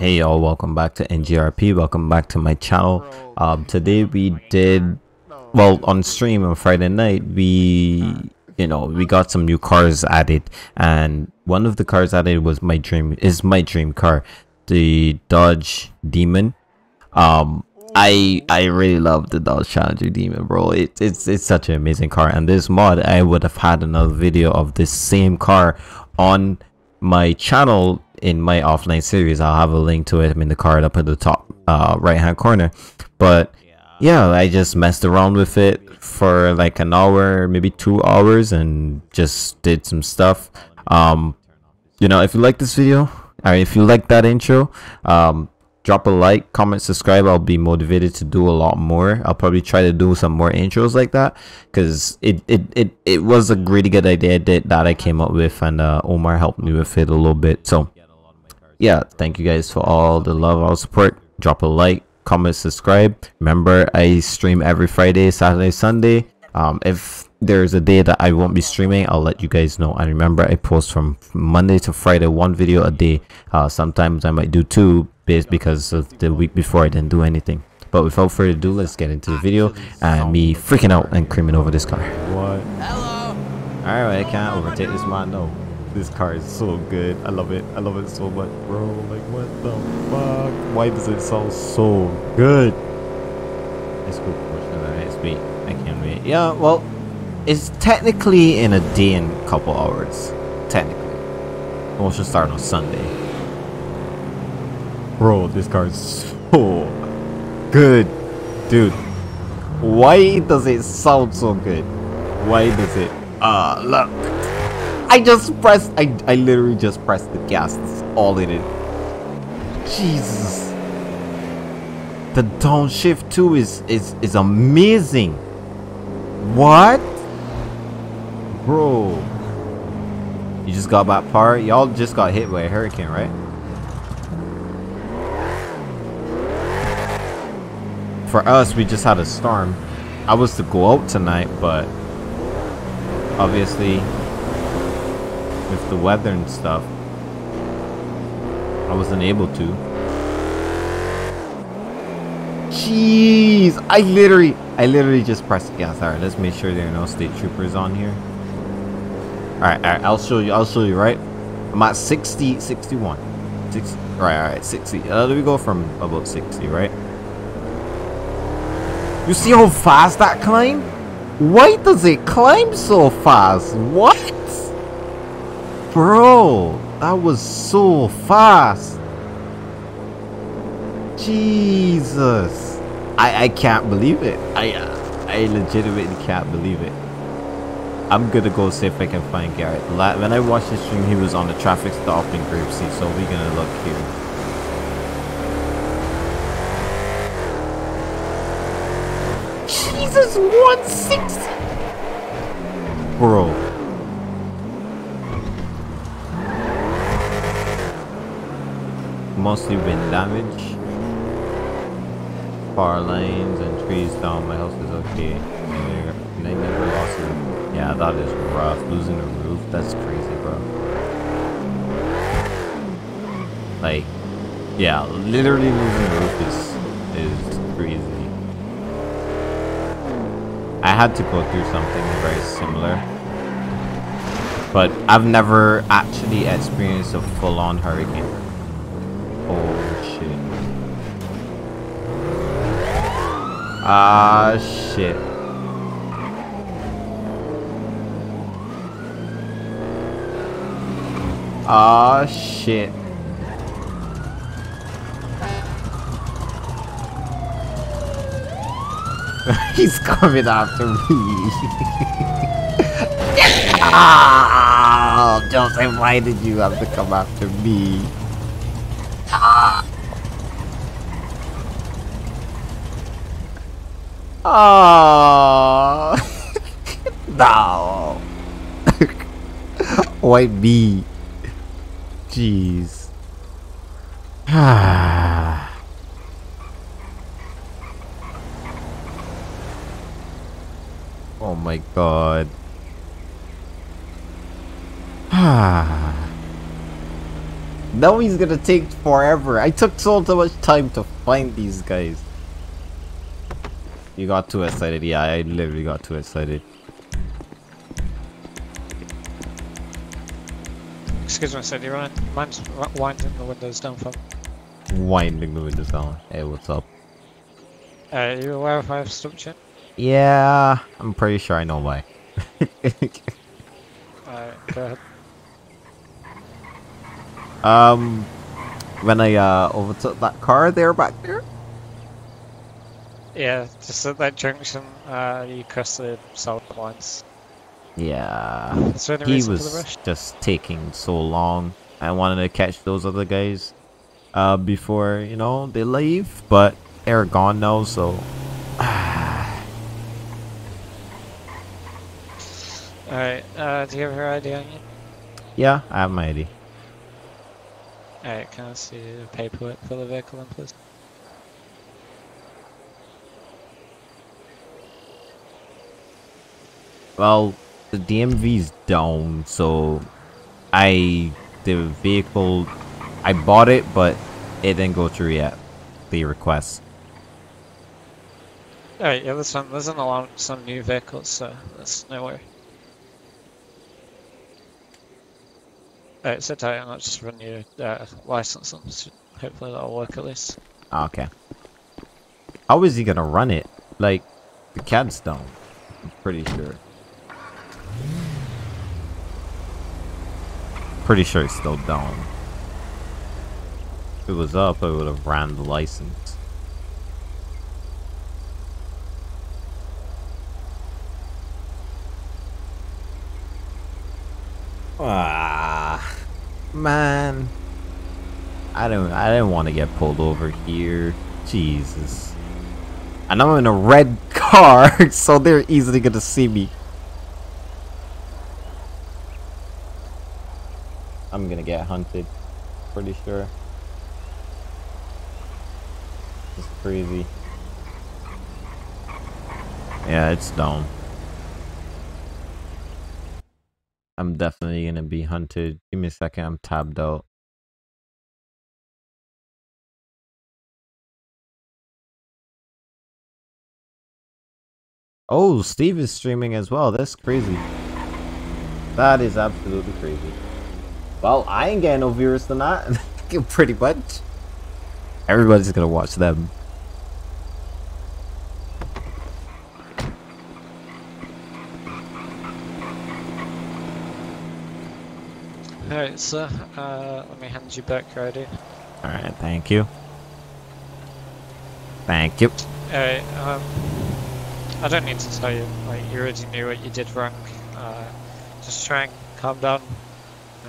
Hey y'all, welcome back to NGARP. Welcome back to my channel. Um, today we did, well, on stream on Friday night, we, you know, we got some new cars added, and one of the cars added was my dream, is my dream car, the Dodge Demon. Um, I I really love the Dodge Challenger Demon, bro. It, it's it's such an amazing car, and this mod I would have had another video of this same car on my channel in my offline series. I'll have a link to it. I'm in the card up at the top uh, right hand corner. But yeah, I just messed around with it for like an hour, maybe two hours, and just did some stuff. Um, you know, if you like this video, or if you like that intro, um, drop a like, comment, subscribe. I'll be motivated to do a lot more. I'll probably try to do some more intros like that because it, it, it, it was a really good idea that, that I came up with, and uh, Omar helped me with it a little bit. So yeah, thank you guys for all the love, all support. Drop a like, comment, subscribe. Remember, I stream every Friday, Saturday, Sunday. Um, if there's a day that I won't be streaming, I'll let you guys know. And remember, I post from Monday to Friday, one video a day. Uh, sometimes I might do two, based because of the week before I didn't do anything. But without further ado, let's get into the video and me freaking out and creaming over this car. What? Hello. All right, I can't overtake this man. No. This car is so good. I love it. I love it so much, bro. Like, what the fuck? Why does it sound so good? Let's go wait. I can't wait. Yeah, well, it's technically in a day and a couple hours. Technically. We'll should start on Sunday. Bro, this car is so good. Dude, why does it sound so good? Why does it? Ah, uh, look. I just pressed, I, I literally just pressed the gas. That's all it is. Jesus. The downshift too is, is, is amazing. What? Bro. You just got back par? Y'all just got hit by a hurricane, right? For us, we just had a storm. I was to go out tonight, but obviously with the weather and stuff. I wasn't able to. Jeez, I literally, I literally just pressed gas. All right, let's make sure there are no state troopers on here. All right, all right, I'll show you, I'll show you, right? I'm at 60, 61. 60, right, all right, 60. Uh, let me go from about 60, right? You see how fast that climb? Why does it climb so fast? What? Bro, that was so fast. Jesus. I, I can't believe it. I, uh, I legitimately can't believe it. I'm gonna go see if I can find Garrett. When I watched the stream, he was on the traffic stop in Grapeseed, so we're gonna look here. Jesus, 160! Bro. Mostly wind damage. Power lines and trees down. My house is okay. And I never lost it. Yeah, that is rough. Losing a roof, that's crazy, bro. Like, yeah, literally losing a roof is is crazy. I had to go through something very similar. But I've never actually experienced a full-on hurricane. Ah, shit. Ah, shit. He's coming after me. ah, Joseph, why did you have to come after me? Ah. Oh no! Why me? Jeez. oh my god. Now he's gonna take forever. I took so much time to find these guys. You got too excited. Yeah, I literally got too excited. Excuse me, you mind, mind winding the windows down for? Winding the windows down. Hey, what's up? Uh, are you aware of stopped you? Yeah, I'm pretty sure I know why. Alright, go ahead. Um, when I uh overtook that car there back there. Yeah, just at that junction, uh, you cross the south lines. Yeah, Is there any he reason for the was rush? just taking so long. I wanted to catch those other guys uh before you know they leave, but they're gone now. So Alright, uh, do you have your ID on you? yeah, I have my ID. Alright, can I see the paperwork for the vehicle please? Well, the DMV's down, so I the vehicle I bought it, but it didn't go through yet. The request. Alright, yeah, this one, there's on new vehicles, so that's no worry. Alright, sit tight and I'll just run your uh, license and hopefully that'll work at least. Ah, Okay. How is he gonna run it? Like, the CAD's down. I'm pretty sure. Pretty sure it's still down. If it was up, I would have ran the license. Ah, man. I don't. I didn't want to get pulled over here. Jesus. And I'm in a red car, so they're easily gonna see me. I'm gonna get hunted. Pretty sure. It's crazy. Yeah, it's down. I'm definitely gonna be hunted. Give me a second. I'm tabbed out. Oh, Steve is streaming as well. That's crazy. That is absolutely crazy. Well, I ain't getting no viewers than that. Pretty much. Everybody's gonna watch them. Alright, sir. uh, let me hand you back your ID. Alright, thank you. Thank you. Alright, um, I don't need to tell you, like, you already knew what you did wrong. Uh, just try and calm down.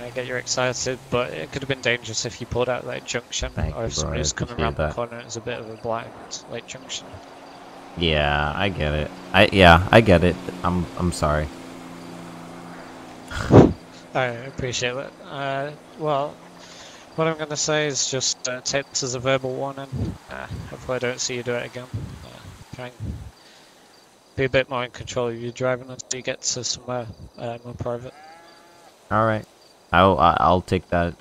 I get you're excited, but it could have been dangerous if you pulled out that junction, Thank or if somebody was coming around that. the corner and it's a bit of a blind late junction. Yeah, I get it. I yeah, I get it. I'm I'm sorry. I appreciate that. Uh, well, what I'm going to say is just uh, take this as a verbal warning. Uh, hopefully I don't see you do it again. Uh, try and be a bit more in control of your driving until you get to somewhere uh, more private. All right. I'll I'll take that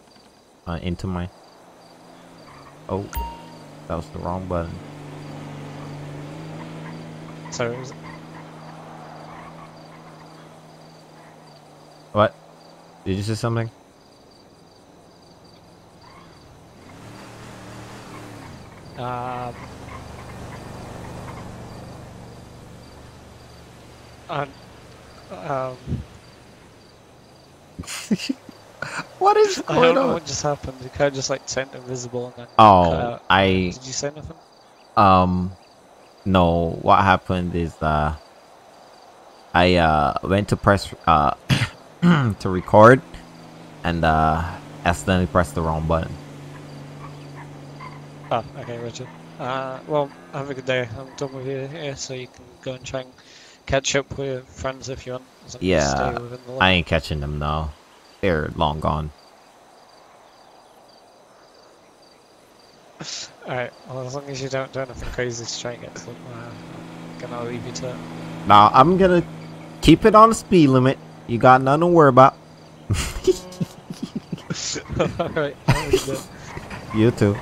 uh, into my. Oh, that was the wrong button. So, is- What? Did you say something? um, um, um, What is I going don't know on? what just happened. You kind of just like turned invisible and then. cut Oh, out. I Did you say nothing? um, no. What happened is uh, I uh went to press uh to record, and uh accidentally pressed the wrong button. Oh, okay, Richard. Uh, well, have a good day. I'm done with you here, so you can go and try and catch up with your friends if you want. as long as you Yeah, stay the I ain't catching them now. They're long gone. Alright, well, as long as you don't do anything crazy to try and get to them, uh, I'm gonna leave you to it. Now I'm gonna keep it on the speed limit. You got nothing to worry about. Alright, have a good day. You too.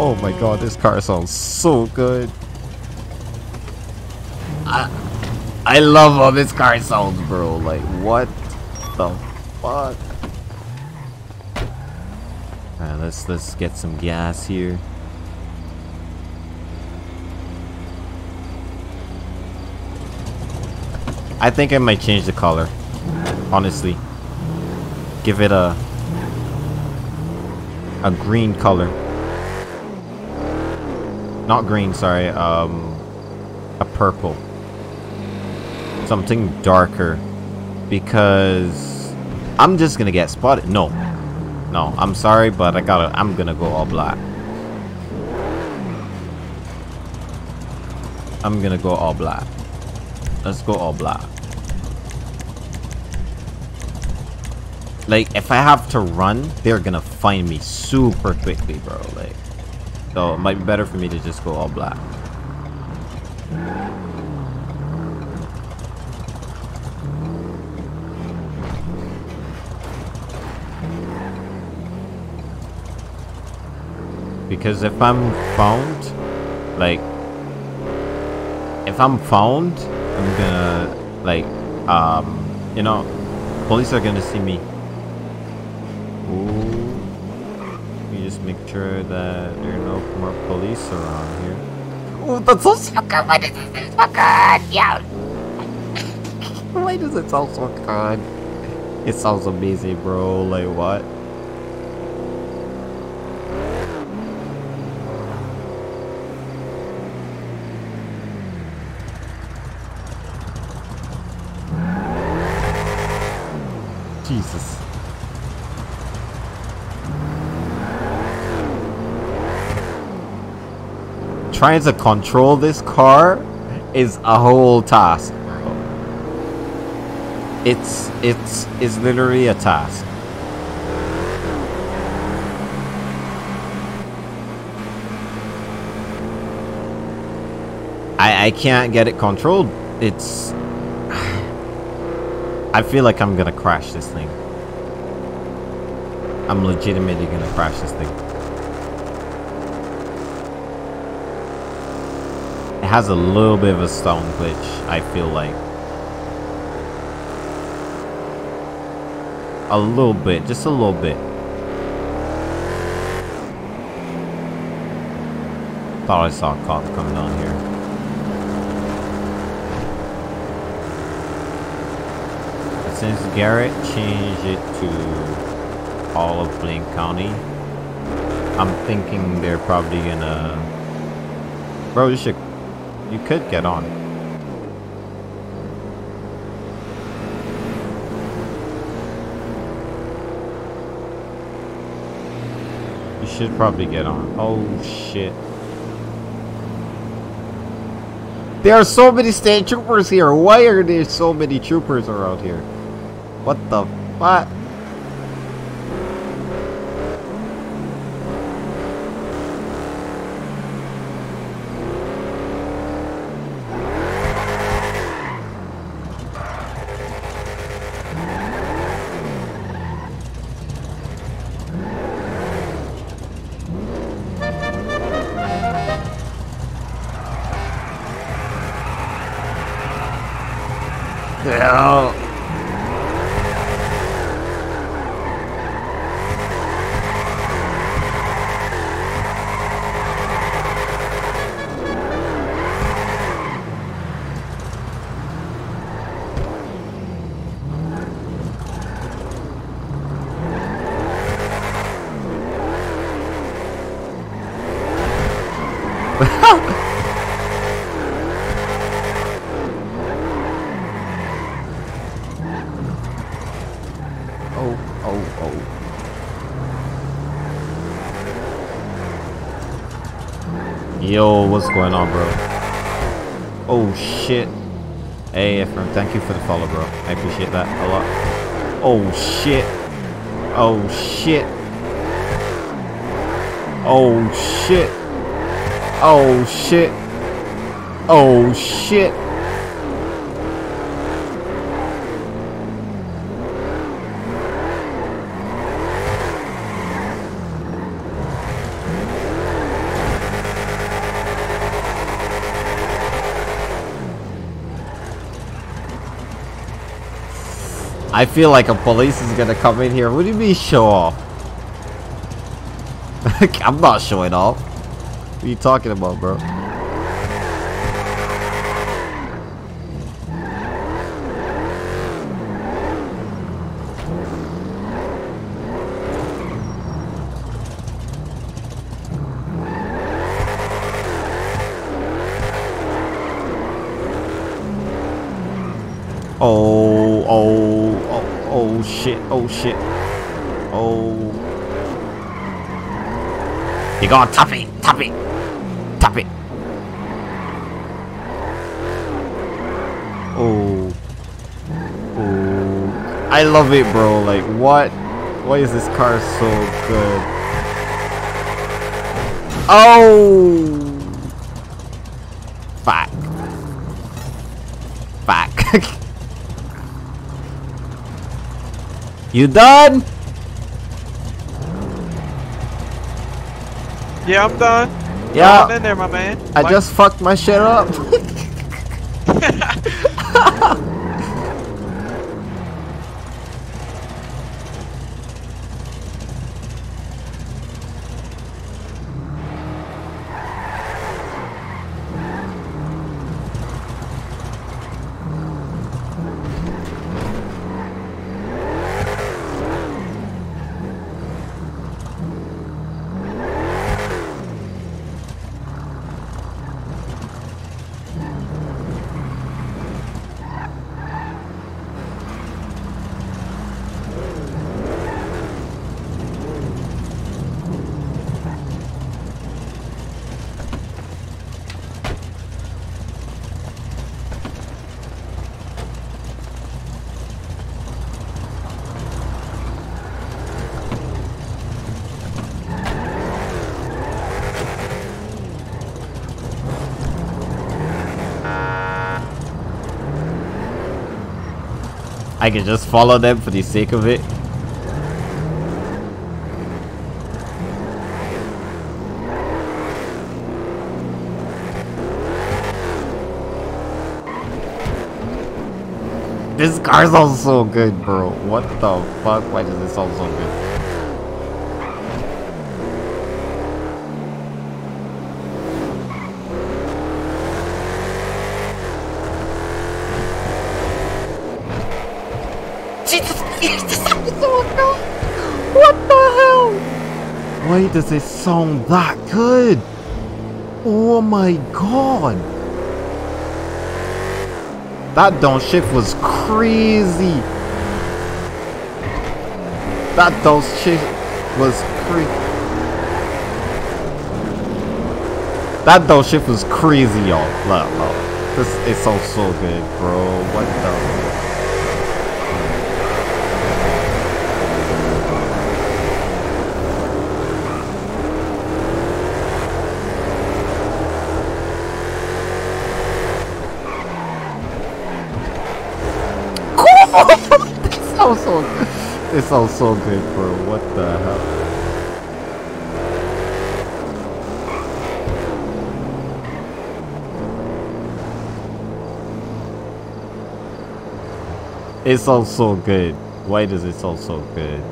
Oh my god, this car sounds so good. I, I love how this car sounds, bro. Like, what the fuck? Alright, let's let's get some gas here. I think I might change the color. Honestly. Give it a a green color. Not green, sorry. Um a purple. Something darker because I'm just to get spotted. No. No, I'm sorry, but I got to I'm to go all black. I'm to go all black. Let's go all black. Like, if I have to run, they're gonna find me super quickly, bro. Like, so it might be better for me to just go all black. Because if I'm found, like, if I'm found, I'm gonna, like, um, you know, police are gonna see me. Ooh. You just make sure that there are no more police around here. Oh, that's so good. Why does it sound so good? Yeah. Why does it sound so good? It sounds amazing, bro. Like, what? Jesus. Trying to control this car is a whole task. bro. It's it's it's literally a task. I I can't get it controlled. It's I feel like I'm gonna crash this thing. I'm legitimately gonna crash this thing. Has a little bit of a sound glitch, I feel like. A little bit, just a little bit. Thought I saw a cop coming down here. Since Garrett changed it to all of Blaine County, I'm thinking they're probably gonna. Bro, you should. You could get on. You should probably get on. Oh shit. There are so many state troopers here. Why are there so many troopers around here? What the fuck? Yeah. What's going on, bro? Oh, shit. Hey, Ephraim, thank you for the follow, bro. I appreciate that a lot. Oh, shit. Oh, shit. Oh, shit. Oh, shit. Oh, shit. I feel like a police is gonna come in here. What do you mean show off? I'm not showing off. What are you talking about, bro? Oh, oh, oh, oh shit, oh shit. Oh. You got tap it, tap it, tap it. Oh. Oh. I love it, bro. Like, what? Why is this car so good? Oh! Back. Back. You done? Yeah, I'm done. Yeah. I'm in there, my man. I Like- just fucked my shit up. I can just follow them for the sake of it. This car sounds so good, bro. What the fuck? Why does it sound so good? Does it sound that good? Oh my god. That downshift was crazy. That downshift was crazy. That downshift was crazy, y'all. Look, look. This it sounds so good, bro. What the? this sounds so this sounds so good, bro. What the hell? It's also good. Why does it also good?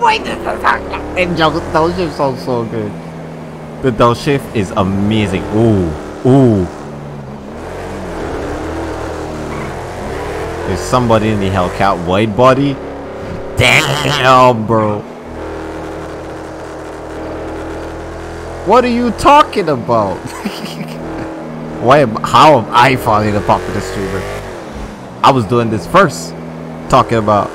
Why does it And downshift sounds so good. The downshift is amazing. Ooh, ooh. There's somebody in the Hellcat white body. Damn, bro. What are you talking about? Why am, how am I finally the popular streamer? I was doing this first. Talking about.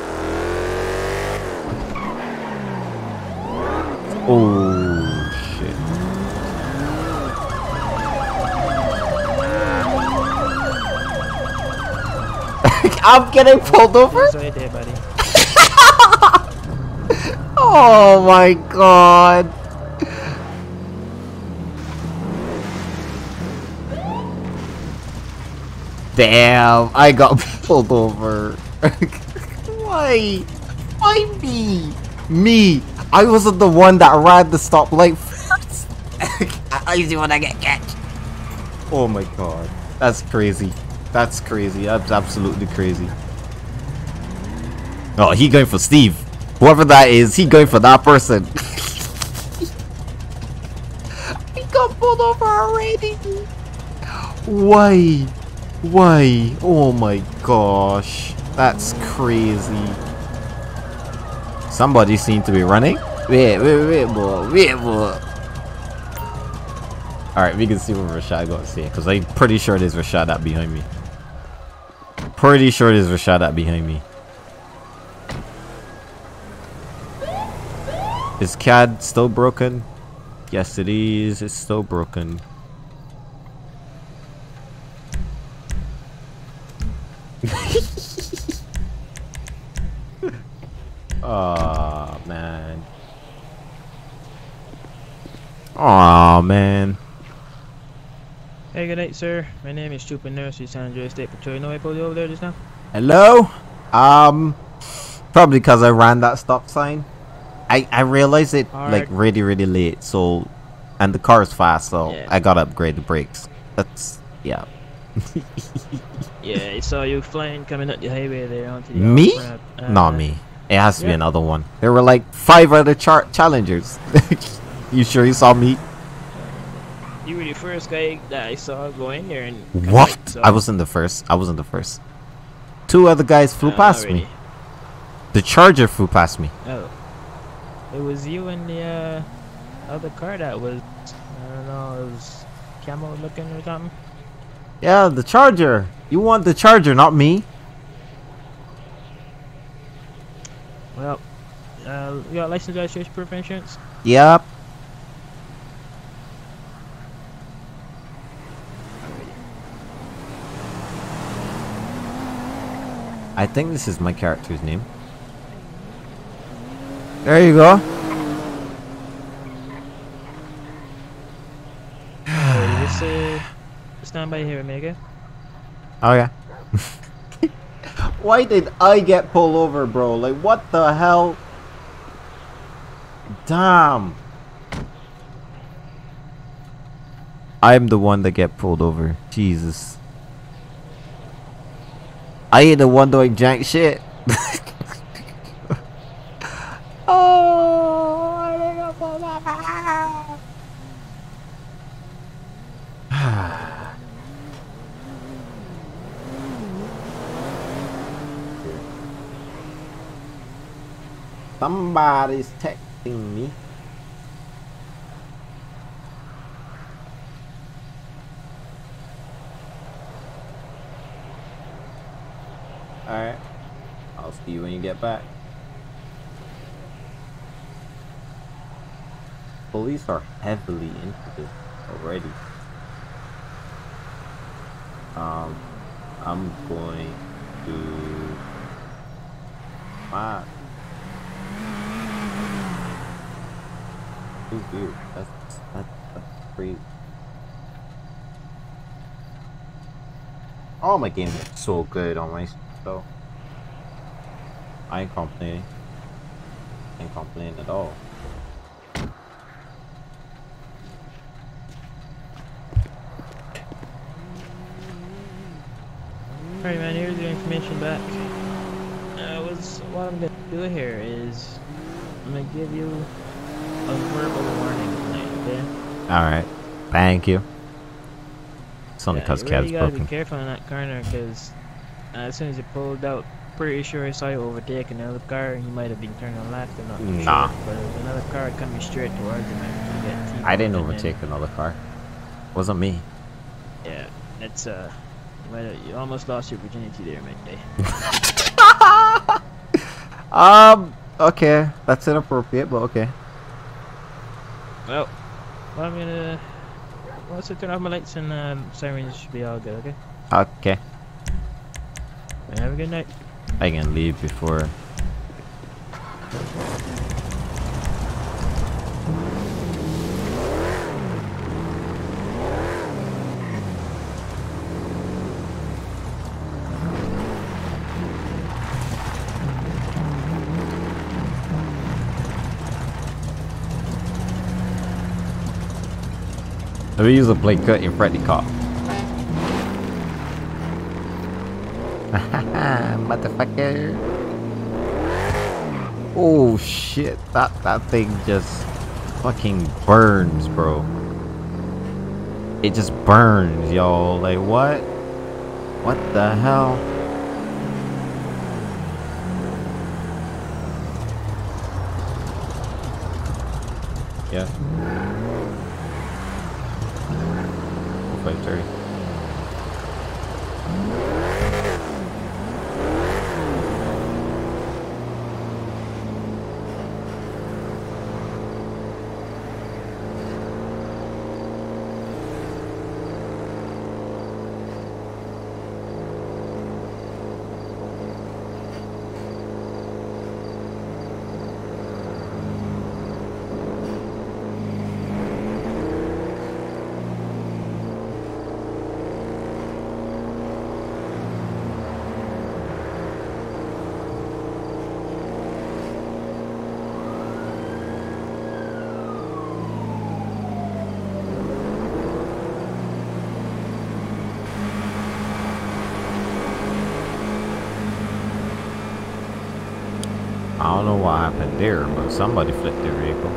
I'm getting pulled over? right there, buddy. Oh my god. Damn, I got pulled over. Why? Why me? Me. I wasn't the one that ran the stoplight first. I usually when I get catch. Oh my god. That's crazy. That's crazy. That's absolutely crazy. Oh, he going for Steve. Whoever that is, he going for that person. he got pulled over already. Why? Why? Oh my gosh. That's crazy. Somebody seemed to be running. Wait, wait, wait, boy. Wait, boy. Alright, we can see where Rashad got to say. Because I'm pretty sure there's Rashad that behind me. Pretty sure there's Rashad that behind me. Is CAD still broken? Yes, it is. It's still broken. oh man. Oh man. Hey, good night, sir. My name is Trooper Nurse with San Andreas State Patrol. You know you over there just now? Hello? Um, probably because I ran that stop sign. I I realized it like really really late. So, and the car is fast, so Yeah. I gotta upgrade the brakes. That's yeah. Yeah, I saw you flying coming up the highway there onto the Me? Uh, Not me. It has to be another one. There were like five other char challengers. you sure you saw me? You were the first guy that I saw go in there and. What? connect, so- I wasn't the first. I wasn't the first. Two other guys flew past me. The charger flew past me. Oh. It was you and the uh, other car that was. I don't know, it was camo looking or something. Yeah, the charger. You want the charger, not me. Well, uh, you got license registration proof of insurance? Yep. I think this is my character's name. There you go. Alright, just uh, stand by here, Omega. Oh yeah. Why did I get pulled over, bro? Like what the hell? Damn. I'm the one that get pulled over. Jesus. I ain't the one doing jack shit. oh. Somebody's texting me. Alright. I'll see you when you get back. Police are heavily into this already. Um, I'm going to. Wow. Too weird. That's that's, that's crazy. All my games are so good on my so I ain't complaining. I Ain't complaining at all. Alright, man, here's your information back. Uh, what's, what I'm gonna do here is I'm gonna give you a verbal warning tonight, okay? Alright. Thank you. It's only Yeah, because you cab's really gotta broken. be careful in that corner, because uh, as soon as you pulled out, pretty sure I saw you overtake another car, and you might have been turning left, I'm not Nah. sure. But there another car coming straight towards you, man. You get I didn't T-boned then- overtake another car. It Wasn't me. Yeah, it's uh, you might have, you almost lost your virginity there, midday. Um. Okay, that's inappropriate, but okay. Well, I'm gonna. Once I turn off my lights and um, sirens should be all good, okay? Okay. Have a good night. I can leave before. Me use a cut in front of the cop. Motherfucker. Oh shit, that, that thing just fucking burns, bro. It just burns, y'all. Like, what? What the hell? Yeah. Five thirty. I don't know what happened there, but somebody flipped their vehicle.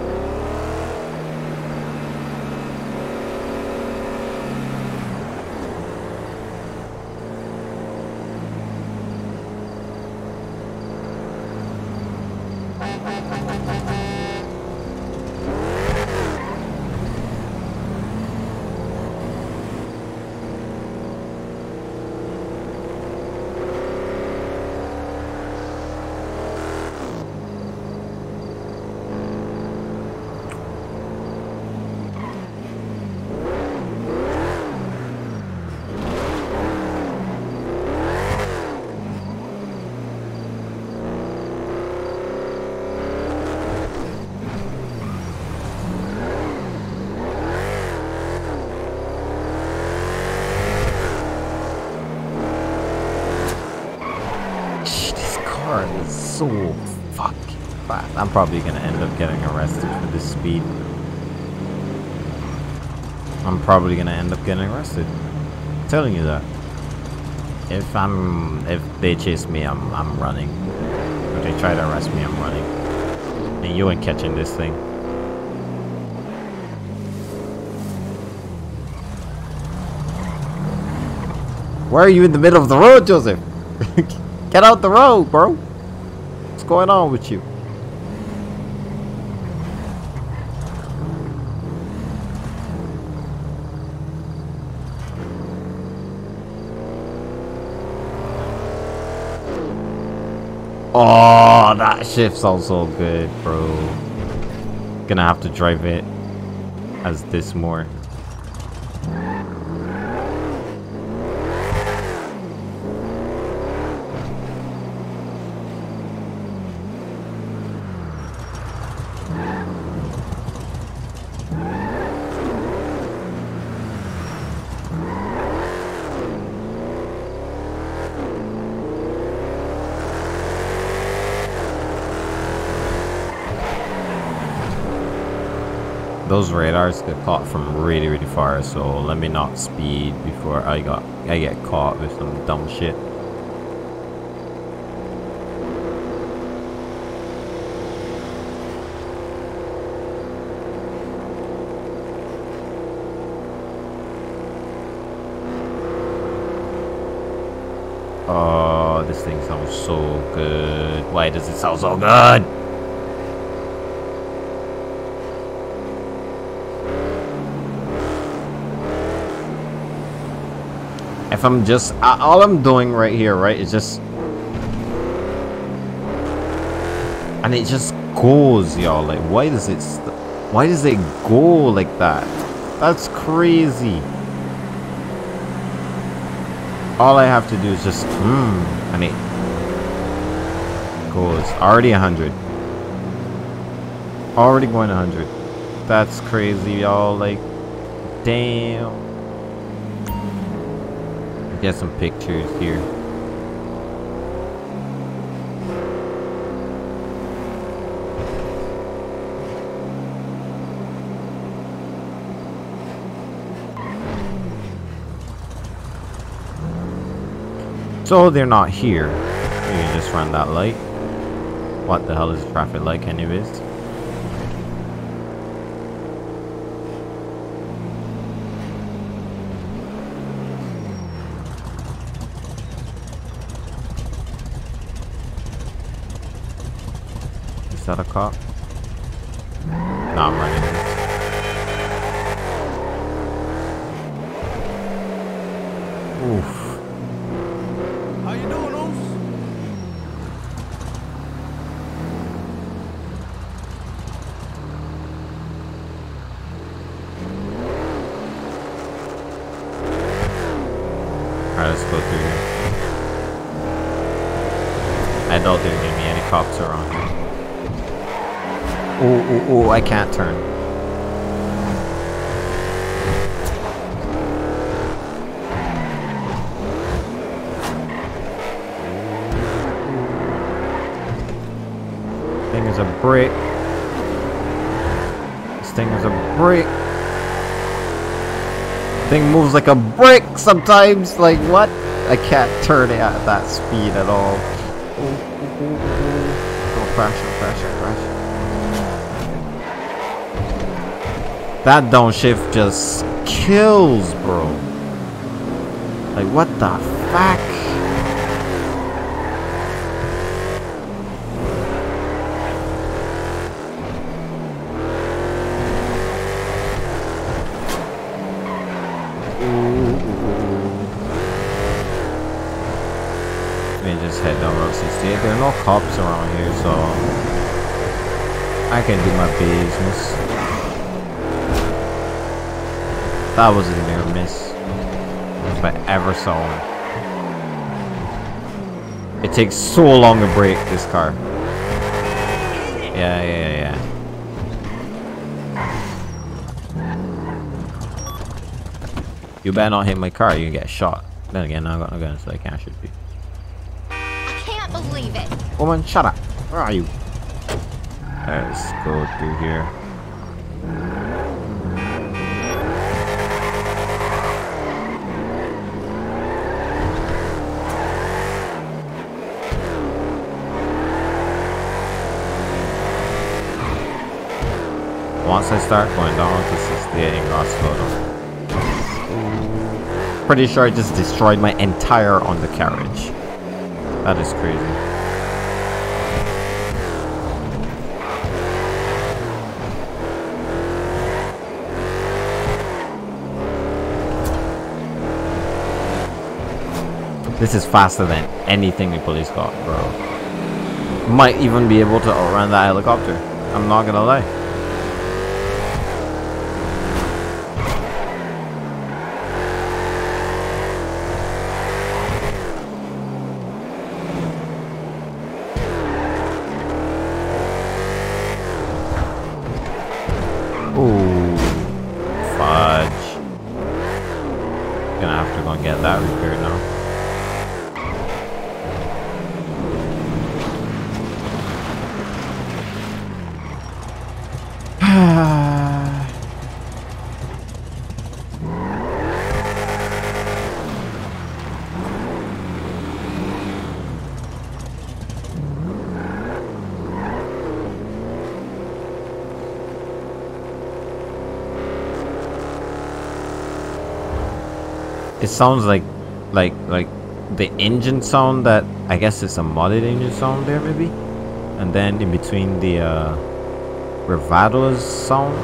Shh, This car is so fucking fast. I'm probably gonna end up getting arrested for this speed. I'm probably gonna end up getting arrested. I'm telling you that. If I'm, if they chase me, I'm, I'm running. If they try to arrest me, I'm running. And you ain't catching this thing. Why are you in the middle of the road, Joseph? Get out the road, bro. What's going on with you? Oh, that shift sounds so good, bro. Gonna have to drive it as this more. Radars get caught from really really far so let me not speed before I got I get caught with some dumb shit Oh, this thing sounds so good. Why does it sound so good? If I'm just, all I'm doing right here, right, is just, and it just goes, y'all. Like, why does it, why does it go like that? That's crazy. All I have to do is just, hmm, and it goes. Already 100. Already going 100. That's crazy, y'all. Like, damn. Get some pictures here. So they're not here. You just run that light. What the hell is traffic like anyways? Is that a cop? No, I'm running. Oof. How you doing? Alright, let's go through here. I doubt there's gonna be any cops around here. Ooh, ooh, ooh, I can't turn. Thing is a brick. This thing is a brick. Thing moves like a brick sometimes. Like what? I can't turn it at that speed at all. Oh, crash, oh, crash, oh, crash. That downshift just kills, bro. Like what the fuck? Let me just head down Route 68. There are no cops around here, so I can do my business. That was a near miss. If I ever saw one. It takes so long to break this car. Yeah, yeah, yeah. You better not hit my car, you can get shot. Then again, I got no gun, so I can't shoot you. I can't believe it. Woman, shut up. Where are you? Let's go through here. Once I start going down to 68 in Roscoe, pretty sure I just destroyed my entire undercarriage. That is crazy. This is faster than anything the police got, bro. Might even be able to outrun that helicopter. I'm not gonna lie. Ooh, fudge. Gonna have to go and get that repaired now. It sounds like, like, like the engine sound that I guess it's a modded engine sound there maybe, and then in between the uh, Bravado's sound,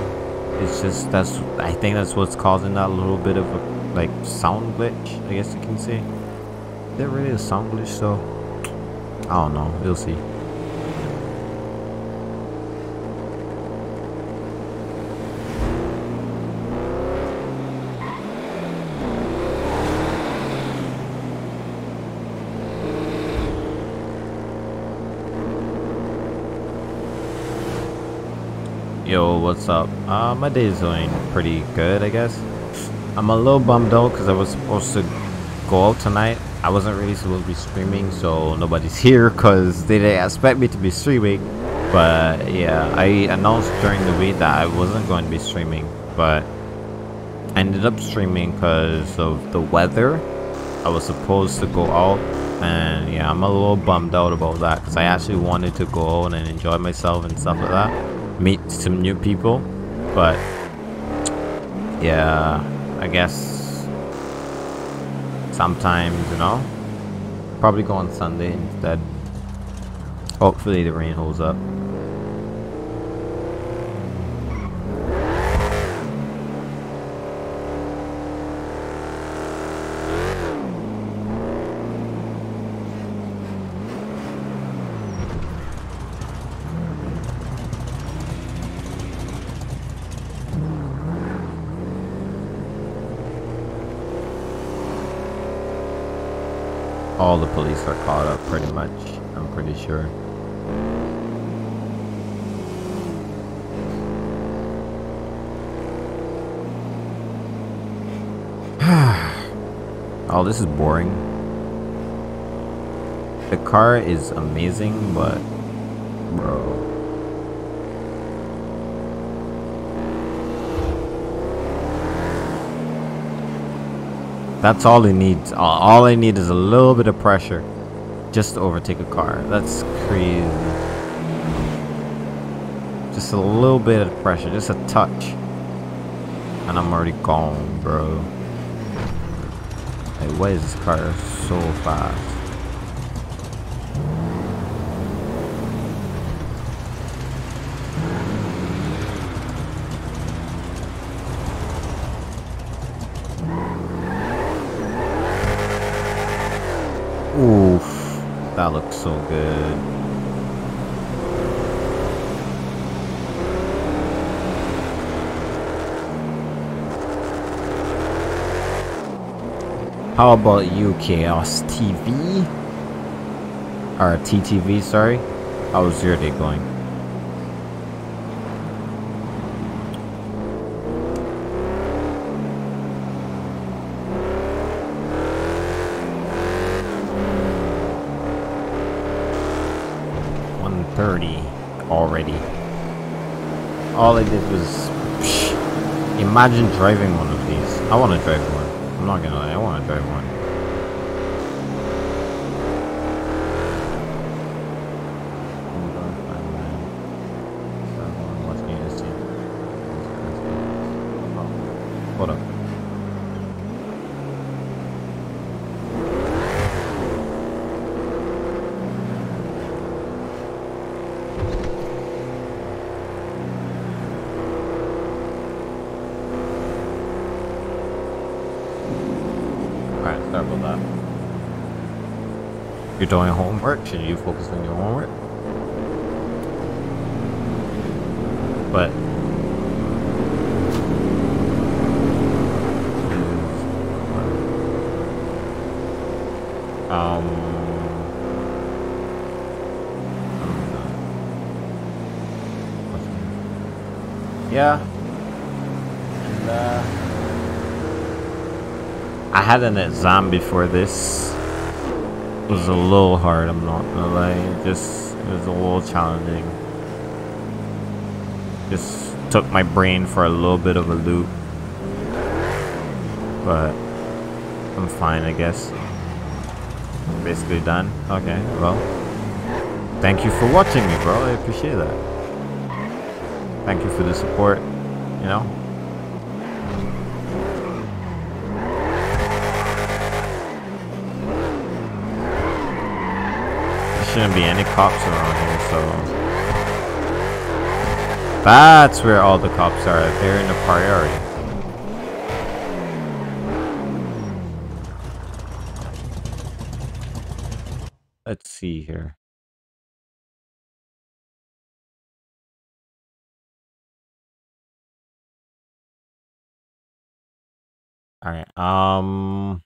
it's just that's I think that's what's causing that little bit of a like sound glitch. I guess you can say. Is there really a sound glitch though? I don't know. We'll see. What's up? Uh, my day's going pretty good, I guess. I'm a little bummed out because I was supposed to go out tonight. I wasn't really supposed to be streaming, so nobody's here because they didn't expect me to be streaming. But yeah, I announced during the week that I wasn't going to be streaming, but I ended up streaming because of the weather. I was supposed to go out And yeah, I'm a little bummed out about that because I actually wanted to go out and enjoy myself and stuff like that. Meet some new people. But yeah, I guess sometimes, you know, probably go on Sunday instead. Hopefully the rain holds up. all the police are caught up pretty much i'm pretty sure oh this is boring the car is amazing but bro That's all he needs. All I need is a little bit of pressure just to overtake a car. That's crazy. Just a little bit of pressure, just a touch. And I'm already gone, bro. Why is this car so fast? Oof, that looks so good. How about you, Chaos TV? Or TTV, sorry. How's your day going? One thirty already. All I did was psh, imagine driving one of these. I want to drive one. I'm not gonna lie, I want to drive one. What up? Alright, sorry about that. You're doing homework? Should you focus on your homework? But um yeah and uh I had an exam before this. It was a little hard, I'm not gonna lie. Just it was a little challenging. Just took my brain for a little bit of a loop. But I'm fine I guess. Basically done. Okay, well. Thank you for watching me, bro. I appreciate that. Thank you for the support, you know? Shouldn't be any cops around here, so that's where all the cops are. They're in the priority. Let's see here. All right. Um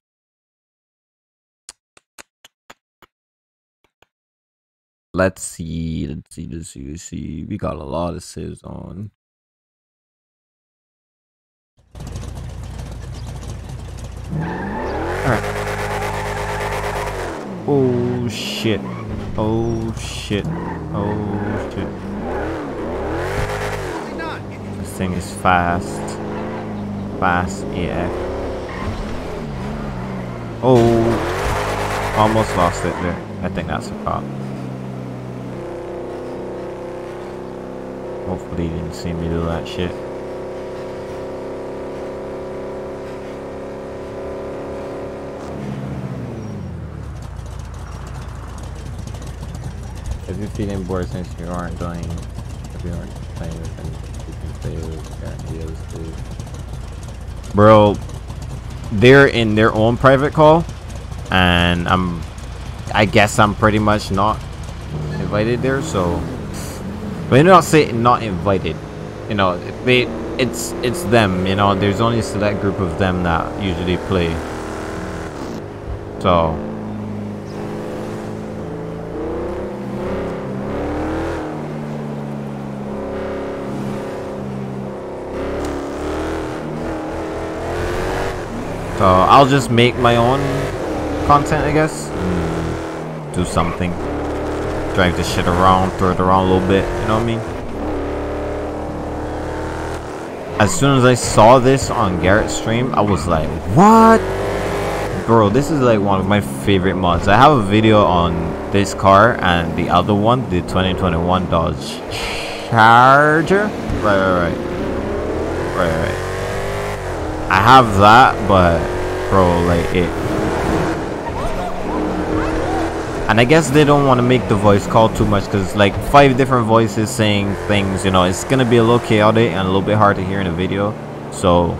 Let's see. Let's see. Let's see. Let's see. We got a lot of civs on. Alright. Oh shit. Oh shit. Oh shit. This thing is fast. Fast AF. Oh. Almost lost it there. I think that's a prop. Hopefully he didn't see me do that shit. If you're feeling bored since you aren't doing, if you aren't playing with them, you can play with ideas too. Bro, they're in their own private call, and I'm, I guess I'm pretty much not invited there, so. But not say not invited, you know, they, it's it's them, you know. There's only a select group of them that usually play. So. So I'll just make my own content, I guess. do something. Drag this shit around, throw it around a little bit, you know what I mean? As soon as I saw this on Garrett's stream, I was like, what? Bro, this is like one of my favorite mods. I have a video on this car and the other one, the 2021 Dodge Charger. Right, right, right. Right, right. I have that, but bro, like it. And I guess they don't want to make the voice call too much because like five different voices saying things, you know, it's gonna be a little chaotic and a little bit hard to hear in a video. So,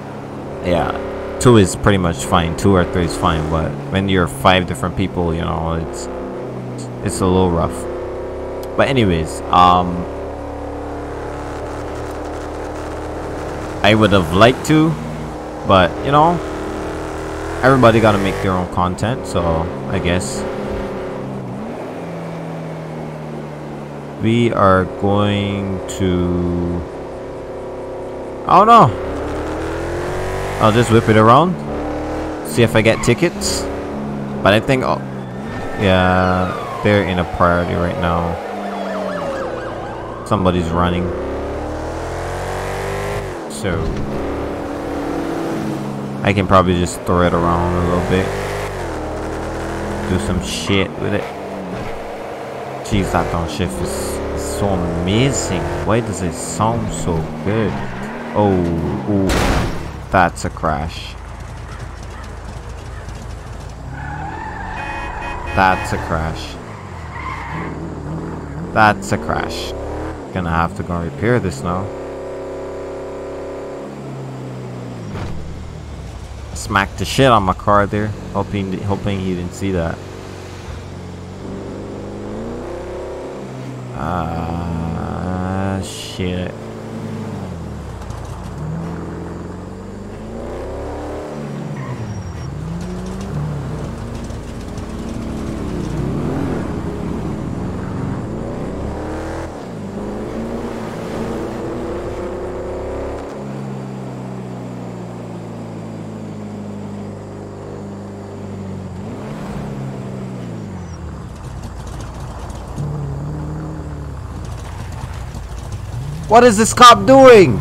yeah, two is pretty much fine. Two or three is fine, but when you're five different people, you know, it's it's a little rough. But anyways, um, I would have liked to, but you know everybody gotta make their own content so I guess we are going to Oh don't I'll just whip it around see if I get tickets but I think oh, yeah they're in a priority right now somebody's running so I can probably just throw it around a little bit. Do some shit with it. Jeez, that downshift is, is so amazing. Why does it sound so good? Oh, ooh, that's a crash. That's a crash. That's a crash. Gonna have to go repair this now. smacked the shit on my car there. Hoping hoping he didn't see that. Ah, What is this cop doing?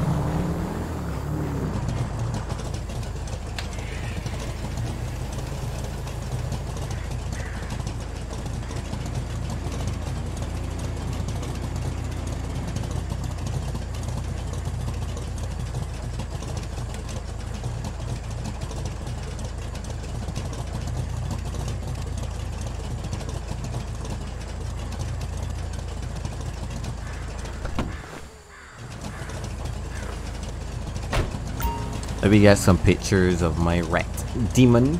Me get some pictures of my rat demon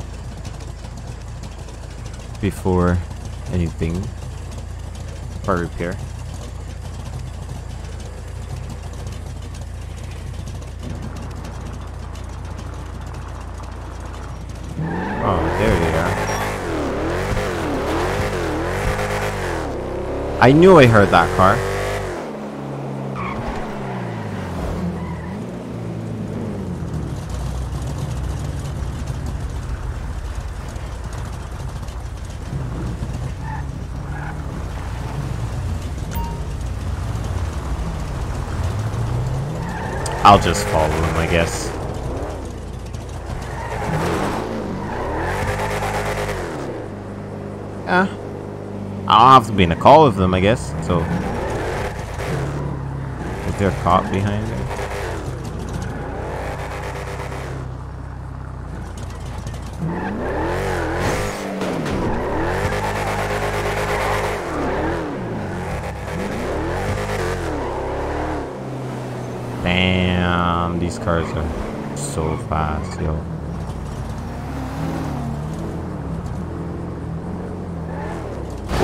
before anything for repair. Oh, there they are. I knew I heard that car. I'll just follow him, I guess. eh. I'll have to be in a call with them, I guess. So, is there a cop behind me? Damn, these cars are so fast, yo.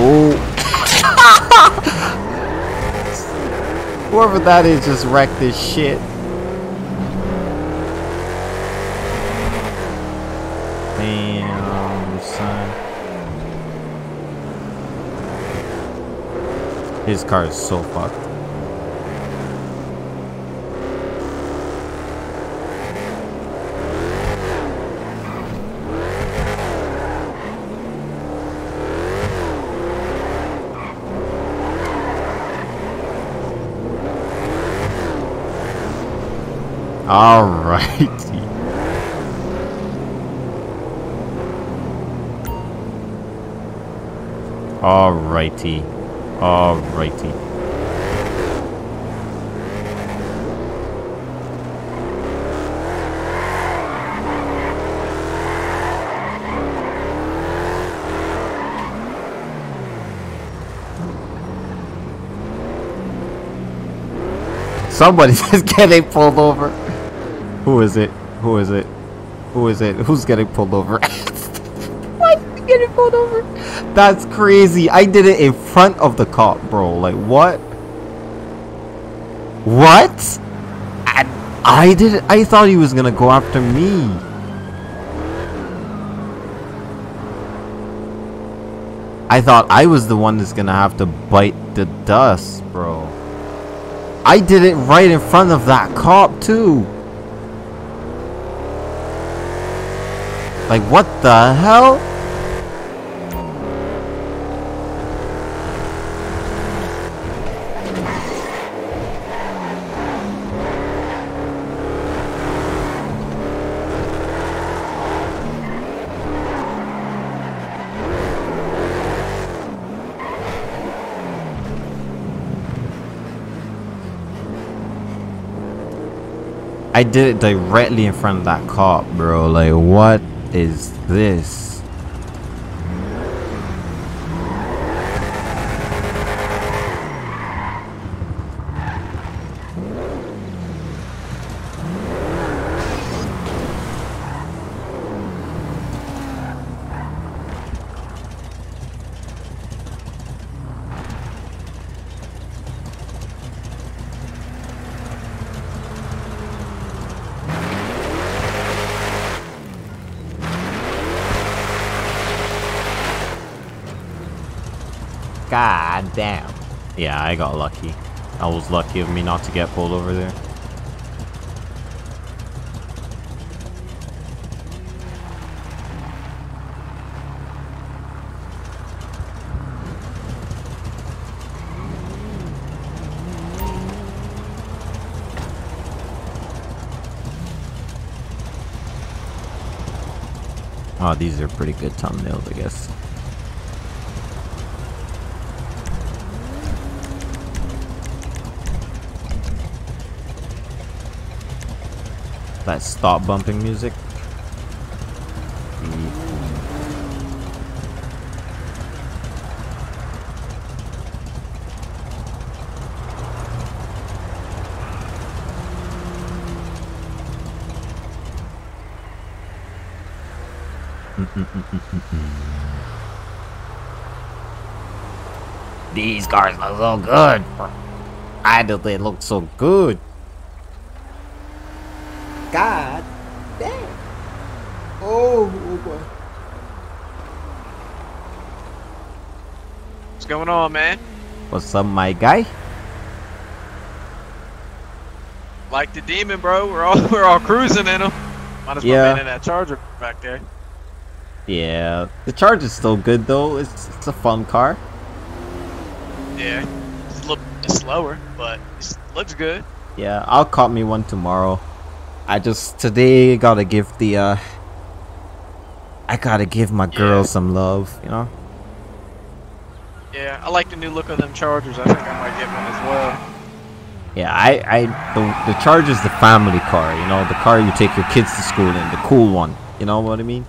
Oh. Whoever that is just wrecked this shit. Damn, son. His car is so fucked. Alrighty. Alrighty. Alrighty. Somebody's just getting pulled over. Who is it? Who is it? Who is it? Who's getting pulled over? what? Getting pulled over? That's crazy. I did it in front of the cop, bro. Like, what? What? I, I did it. I thought he was gonna go after me. I thought I was the one that's gonna have to bite the dust, bro. I did it right in front of that cop, too. Like, what the hell? I did it directly in front of that cop, bro. Like, what is this? God damn. Yeah, I got lucky. I was lucky of me not to get pulled over there. Oh, these are pretty good thumbnails, I guess. That stop bumping music. These cars look so good. I do they look so good. God damn. Oh, oh boy. What's going on, man? What's up, my guy? Like the demon, bro. We're all we're all cruising in them. Might as well Yeah. be in that charger back there. Yeah, the charge is still good though. It's it's a fun car. Yeah, it's a little bit slower, but it looks good. Yeah, I'll cop me one tomorrow. I just today gotta give the uh I gotta give my girl Yeah. some love, you know? I like the new look of them Chargers. I think I might get one as well. Yeah, I, I, the, the Charger's the family car, you know, the car you take your kids to school in, the cool one. You know what I mean?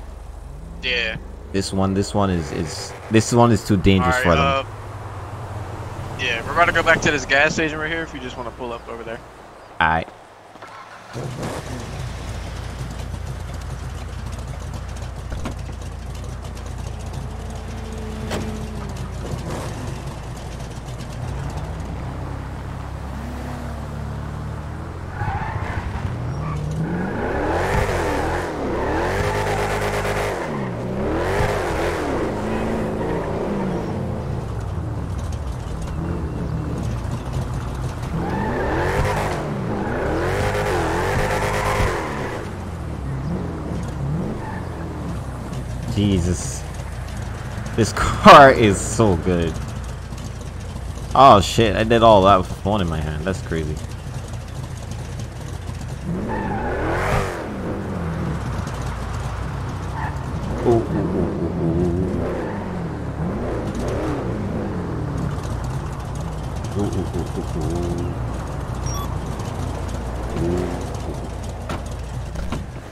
Yeah. This one, this one is, is, this one is too dangerous Alright, for them. uh, yeah, we're about to go back to this gas station right here if you just want to pull up over there. I. Jesus. This car is so good. Oh shit, I did all that with a phone in my hand. That's crazy.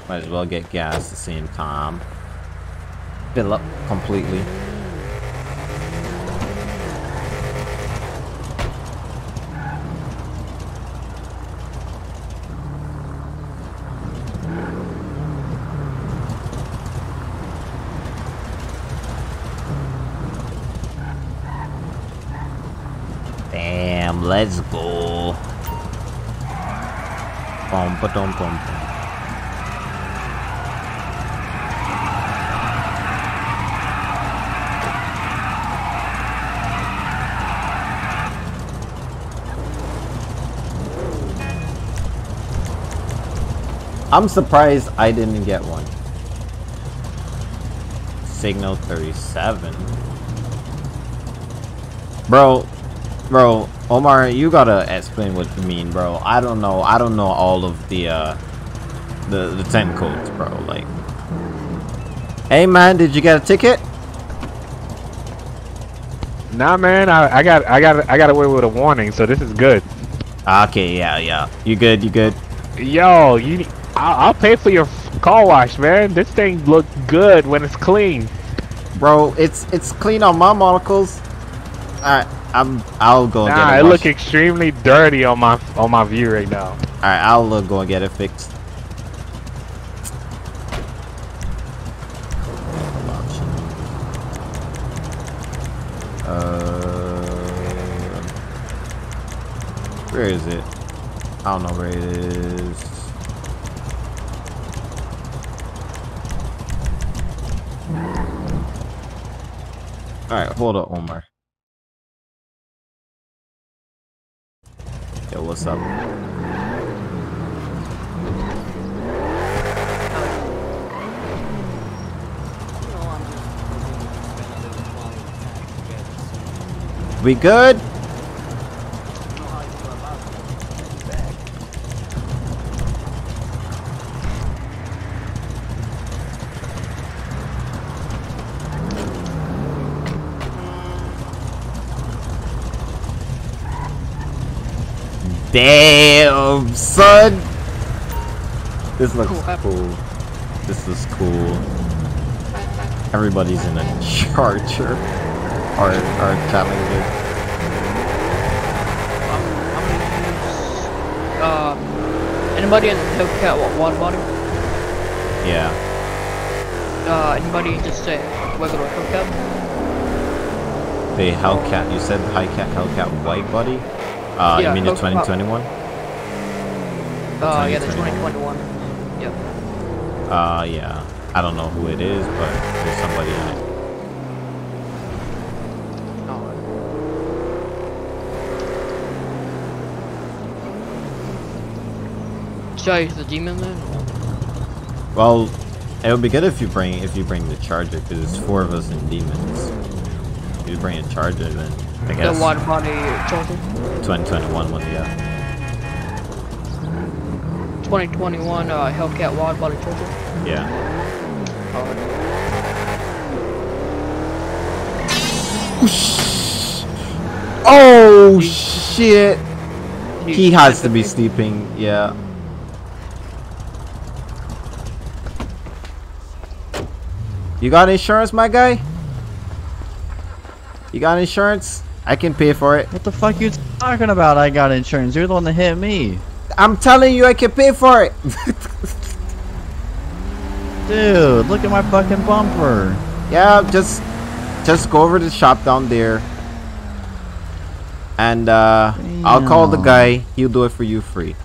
Might as well get gas at the same time. Fill up completely. Damn, let's go. Bum ba dum bum I'm surprised I didn't get one. Signal 37. Bro, bro, Omar, you gotta explain what you mean, bro. I don't know. I don't know all of the, uh, the, the 10 codes, bro. Like, hey man, did you get a ticket? Nah, man, I, I got, I got, I got away with a warning, so this is good. Okay, yeah, yeah. You good? You good? Yo, you, I'll, I'll pay for your car wash, man. This thing look good when it's clean. Bro, it's it's clean on my monocles. Alright, I'm I'll go and Nah, get it it. look extremely dirty on my on my view right now. Alright, I'll uh, go and get it fixed. Uh, where is it? I don't know where it is. Hold up, Omar. Yo, what's up? We good? Damn, son. This looks cool. This is cool. Everybody's in a charger. Or, or challenger. Uh, anybody in the Hellcat wa- water body? Yeah. Uh, anybody just say regular Hellcat? The Hellcat, you said Hellcat, Hellcat White Buddy? Uh, Yeah, you mean the Hellcat. 2021? Uh, yeah, the 2021. 2021. Yep. Uh, yeah. I don't know who it is, but there's somebody in it. Should I use the demon then? Well, it would be good if you bring if you bring the charger, because it's four of us in demons. If you bring a charger, then I guess The water body charger? 2021 one, yeah. 2021 uh, Hellcat water body charger? Yeah. Alright. Oh shit! He has to be sleeping. sleeping. Yeah. You got insurance, my guy? You got insurance? I can pay for it. What the fuck you talking about? I got insurance. You're the one that hit me. I'm telling you, I can pay for it. Dude, look at my fucking bumper. yeah, just, just go over to the shop down there, and uh, I'll call the guy. He'll do it for you free.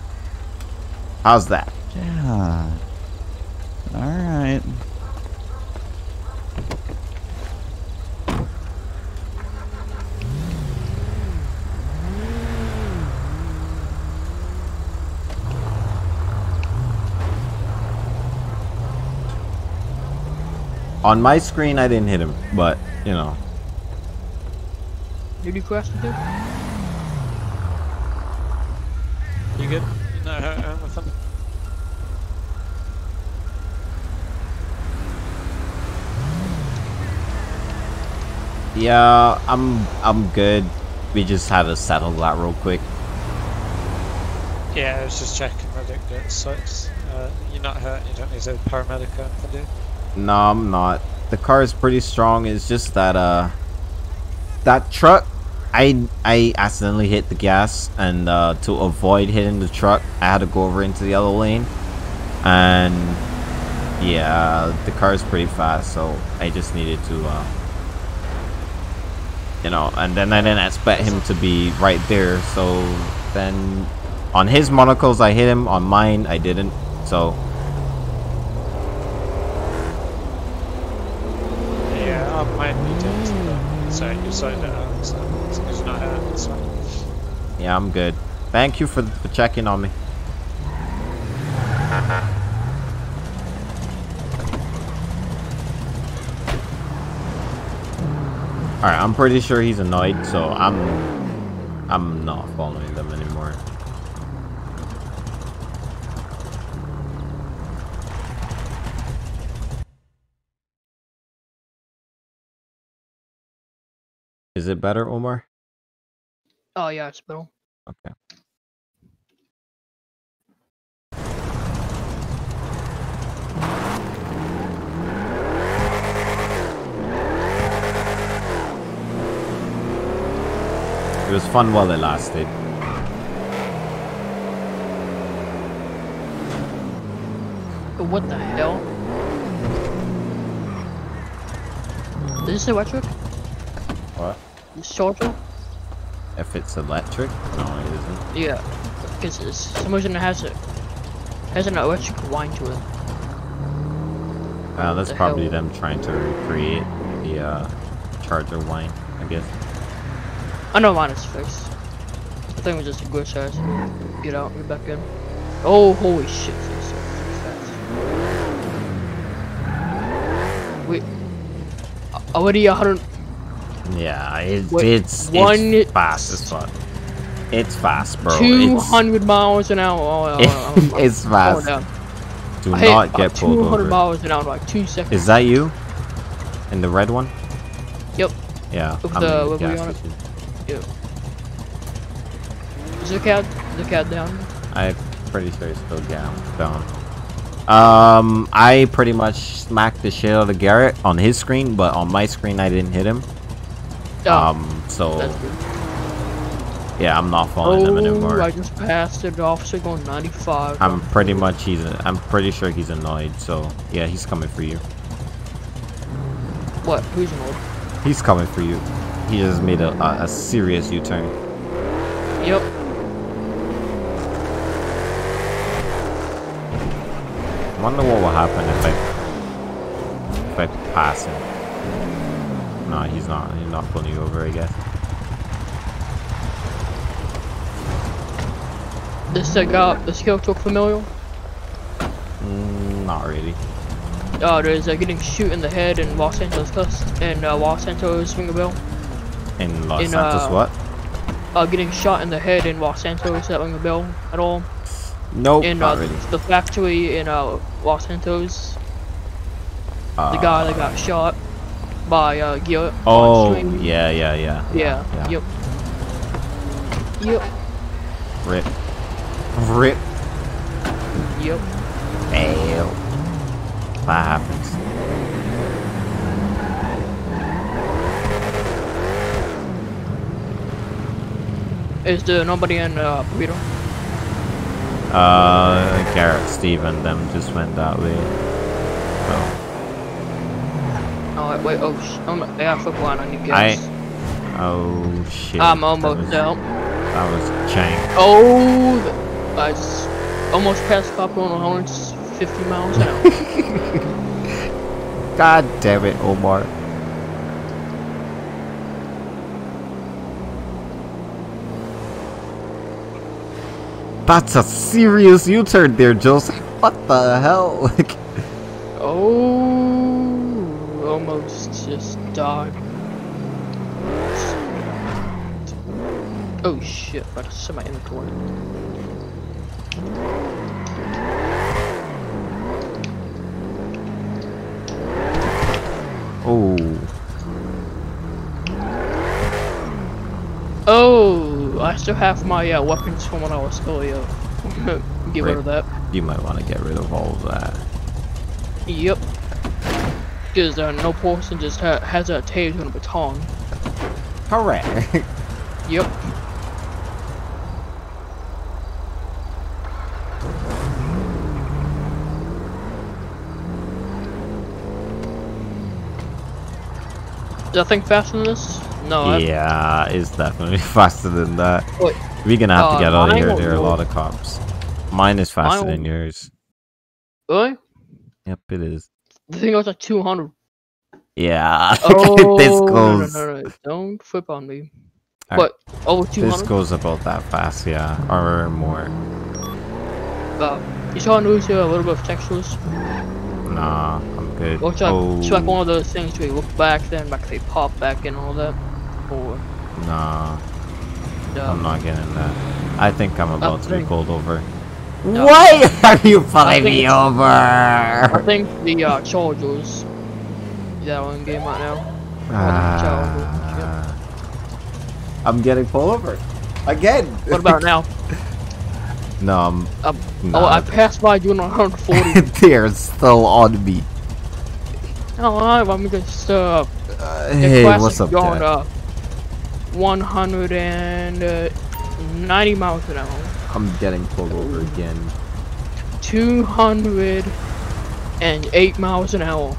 How's that? Yeah. Alright. On my screen, I didn't hit him, but you know. Did you crash the dude? You good? You not hurt or anything? Yeah, I'm, I'm good. We just had to settle that real quick. Yeah, I was just checking medic that sucks. Uh, you're not hurt, you don't need a paramedic or anything, do you? No, I'm not. The car is pretty strong. It's just that uh, that truck, I I accidentally hit the gas, and uh, to avoid hitting the truck, I had to go over into the other lane, and yeah, the car is pretty fast, so I just needed to, uh, you know, and then I didn't expect him to be right there, so then on his monocles I hit him, on mine I didn't, so. Yeah, I might be dead, but so you sorted it out, so as long as you're not hurt, it's fine. Yeah, I'm good. Thank you for, for checking on me. Alright, I'm pretty sure he's annoyed, so I'm I'm not following them anymore. Is it better, Omar? Oh yeah, it's better. Okay. It was fun while it lasted. What the hell? Is this electric? What? This charger? If it's electric? No. Yeah. Because it's some reason it has a has an electric wind to it. Uh, that's the probably hell? them trying to recreate the uh, charger whine, I guess. I know mine is fixed. I think it was just a glitch. Had to get out get back in. Oh, holy shit! So fast. Wait. Already a hundred. Yeah, it, Wait, it's, one- it's fast as fuck. It's fast, bro. 200 It's, miles an hour. Oh, oh, oh, it's fast. Do I not get pulled 200 over. miles an hour like two seconds. Is that you? In the red one? Yep. Yeah. With I'm the in the wiggly gas on it? Yep. Is the CAD the CAD down? I'm pretty sure it's still down. down. Um, I pretty much smacked the shit out of Garrett on his screen, but on my screen I didn't hit him. Oh, Um, so. Yeah, I'm not following them Oh, anymore. I just passed an officer going 95. I'm pretty much he's. I'm pretty sure he's annoyed. So yeah, he's coming for you. What? Who's annoyed? He's coming for you. He just made a, a, a serious U-turn. Yep. Wonder what will happen if I if I pass him. No, he's not. He's not pulling you over, I guess. This uh, guy, this guy look familiar? Mm, not really. Uh, there's uh, getting shoot in the head in Los Santos, Cus- in uh, Los Santos, ring a bell? In Los In, Santos, uh, what? Uh, getting shot in the head in Los Santos, that ring a bell at all? Nope, in not uh, really. the factory in uh, Los Santos, Uh, the guy that got shot by uh, Gil. Oh, yeah, yeah, yeah. Yeah, yeah. yep. Yep. Rip. Rip. Yep. Fail. That happens. Is there nobody in uh, burrito? Uh, Garrett, Steve, and them just went that way. Oh. Oh wait, oh, sh um, yeah, flip one on you I. Oh shit. I'm almost out. That was Chang. Oh, I just almost passed cop on 150 miles an hour. God damn it, Omar. That's a serious U-turn there, Joseph. What the hell? Like, oh, almost just died. Oh shit! About to set my inventory. Oh, Oh, I still have my uh, weapons from when I was earlier. Get rid of that. you might want to get rid of all of that. Yep. Because uh, no person just ha has a taser and a baton. Correct. Yep. Is that thing faster than this? No. I- yeah, it's definitely faster than that. Wait. We're gonna have to Uh, get out of here. There are a lot of cops. Mine is faster Mine than yours. Really? Yep, it is. The thing goes like 200. Yeah. Oh, this no, no, goes. no, no, Don't flip on me. Alright. What? Over This goes about that fast, yeah, or more. Uh, you saw news here, a little bit of textures. Nah, I'm good. Looks like, oh, it's like one of those things where you look back, then back they pop back and all that. Or, nah, uh, I'm not getting that. I think I'm about to be pulled over. No. Why are you pulling me over? I think the uh, Chargers. That one game right now? Ah, I'm getting pulled over again. What about now? no, I'm. Um, Oh, I passed by doing 140. they're still on me. Alright, I'm just uh, Uh, hey, what's up, uh, 190 miles an hour. I'm getting pulled over again. 208 miles an hour.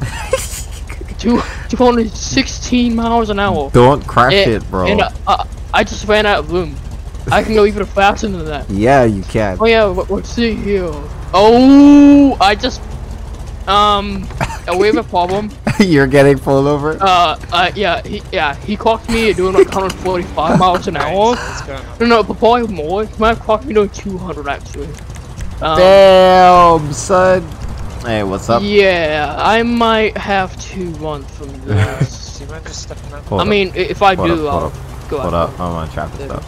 Two, 216 miles an hour. Don't crash And- it, bro. And uh, uh, I just ran out of room. I can go even faster than that. yeah, you can. Oh yeah, let, let's see here. Oh, I just um, we have a problem. You're getting pulled over. Uh, uh, yeah, he, yeah, he clocked me doing like 145 miles an hour. What's going on? No, no, but probably more. He might have clocked me doing 200 actually. Um, Damn, son. Hey, what's up? Yeah, I might have to run from this. You mind just stepping up? Hold I mean, if I hold do, up, I'll hold go Hold out. up, I'm on traffic There. stop.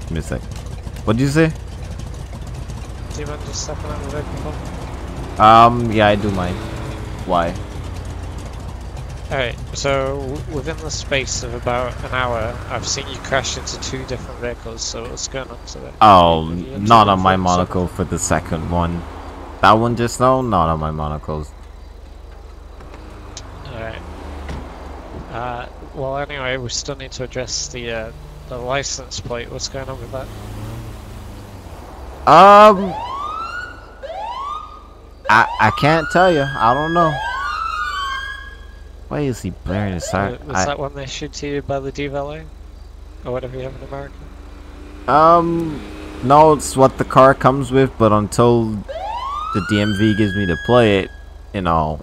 Give me a sec. What'd you say? Do you mind just stepping out of the vehicle? Um, yeah, I do mind. Why? Alright, so w- within the space of about an hour, I've seen you crash into two different vehicles, so what's going on today? Oh, not on my monocle for the second one. That one just now, not on my monocles. Alright. Uh, well anyway, we still need to address the, uh, the license plate. What's going on with that? Um, I I can't tell you. I don't know. Why is he blaring his Was, siren? was that one they issued to you by the DVLA? Or whatever you have in America? Um, no, it's what the car comes with, but until the DMV gives me to play it, you know,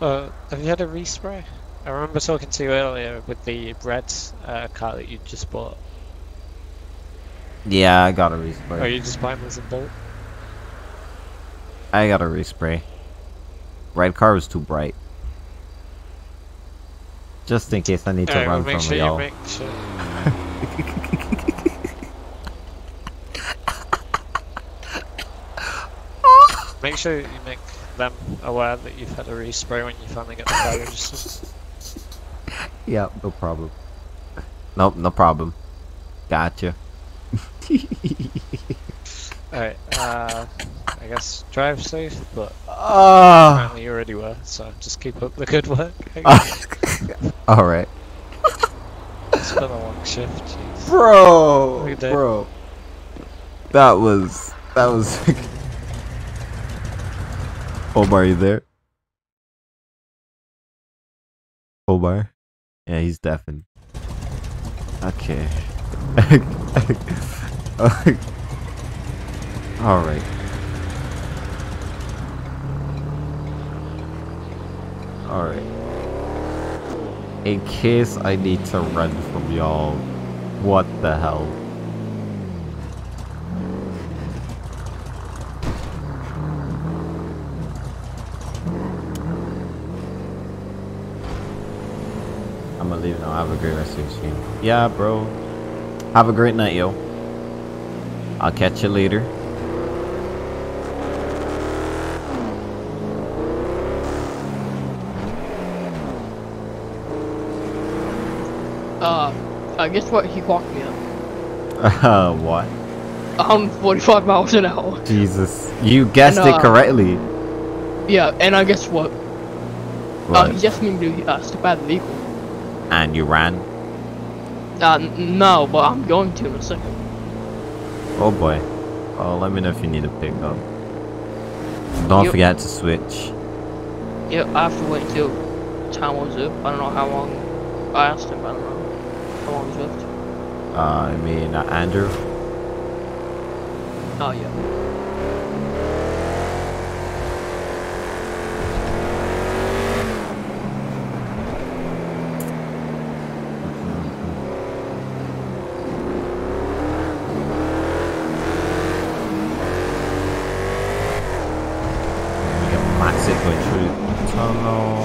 Uh, have you had a respray? I remember talking to you earlier with the red uh, car that you just bought. yeah, I got a Or are you just buying this in bulk? I got a respray. Red car was too bright. Just in case I need to well run make from sure you y'all. make sure. Make sure you make them aware that you've had a respray when you finally get the car registered. Yeah, no problem. Nope, no problem. Gotcha. Alright, uh, I guess drive safe, but Ah. apparently you already were, so just keep up the good work. I. All right, it's been a long shift, jeez. bro, bro. That was that was. Omar, you there? Omar? Yeah, he's deafened. Okay. All right. All right. In case I need to run from y'all, what the hell? I'm gonna leave now. Have a great rest of your stream. Yeah, bro. Have a great night, yo. I'll catch you later. Uh, uh, guess what? He clocked me up. Uh, what? 145 miles an hour. Jesus. You guessed And, it uh, correctly. Yeah, and I guess what? Uh, he just me to uh, step out of the vehicle. and you ran? Uh, no, but I'm going to in a second. Oh boy. Oh, let me know if you need a pickup. Don't Yep. forget to switch. Yeah, I have to wait until time was up. I don't know how long. I asked him, I don't know how long he's left. Uh, I mean, uh, Andrew. Oh, yeah. We got Max it going through the tunnel.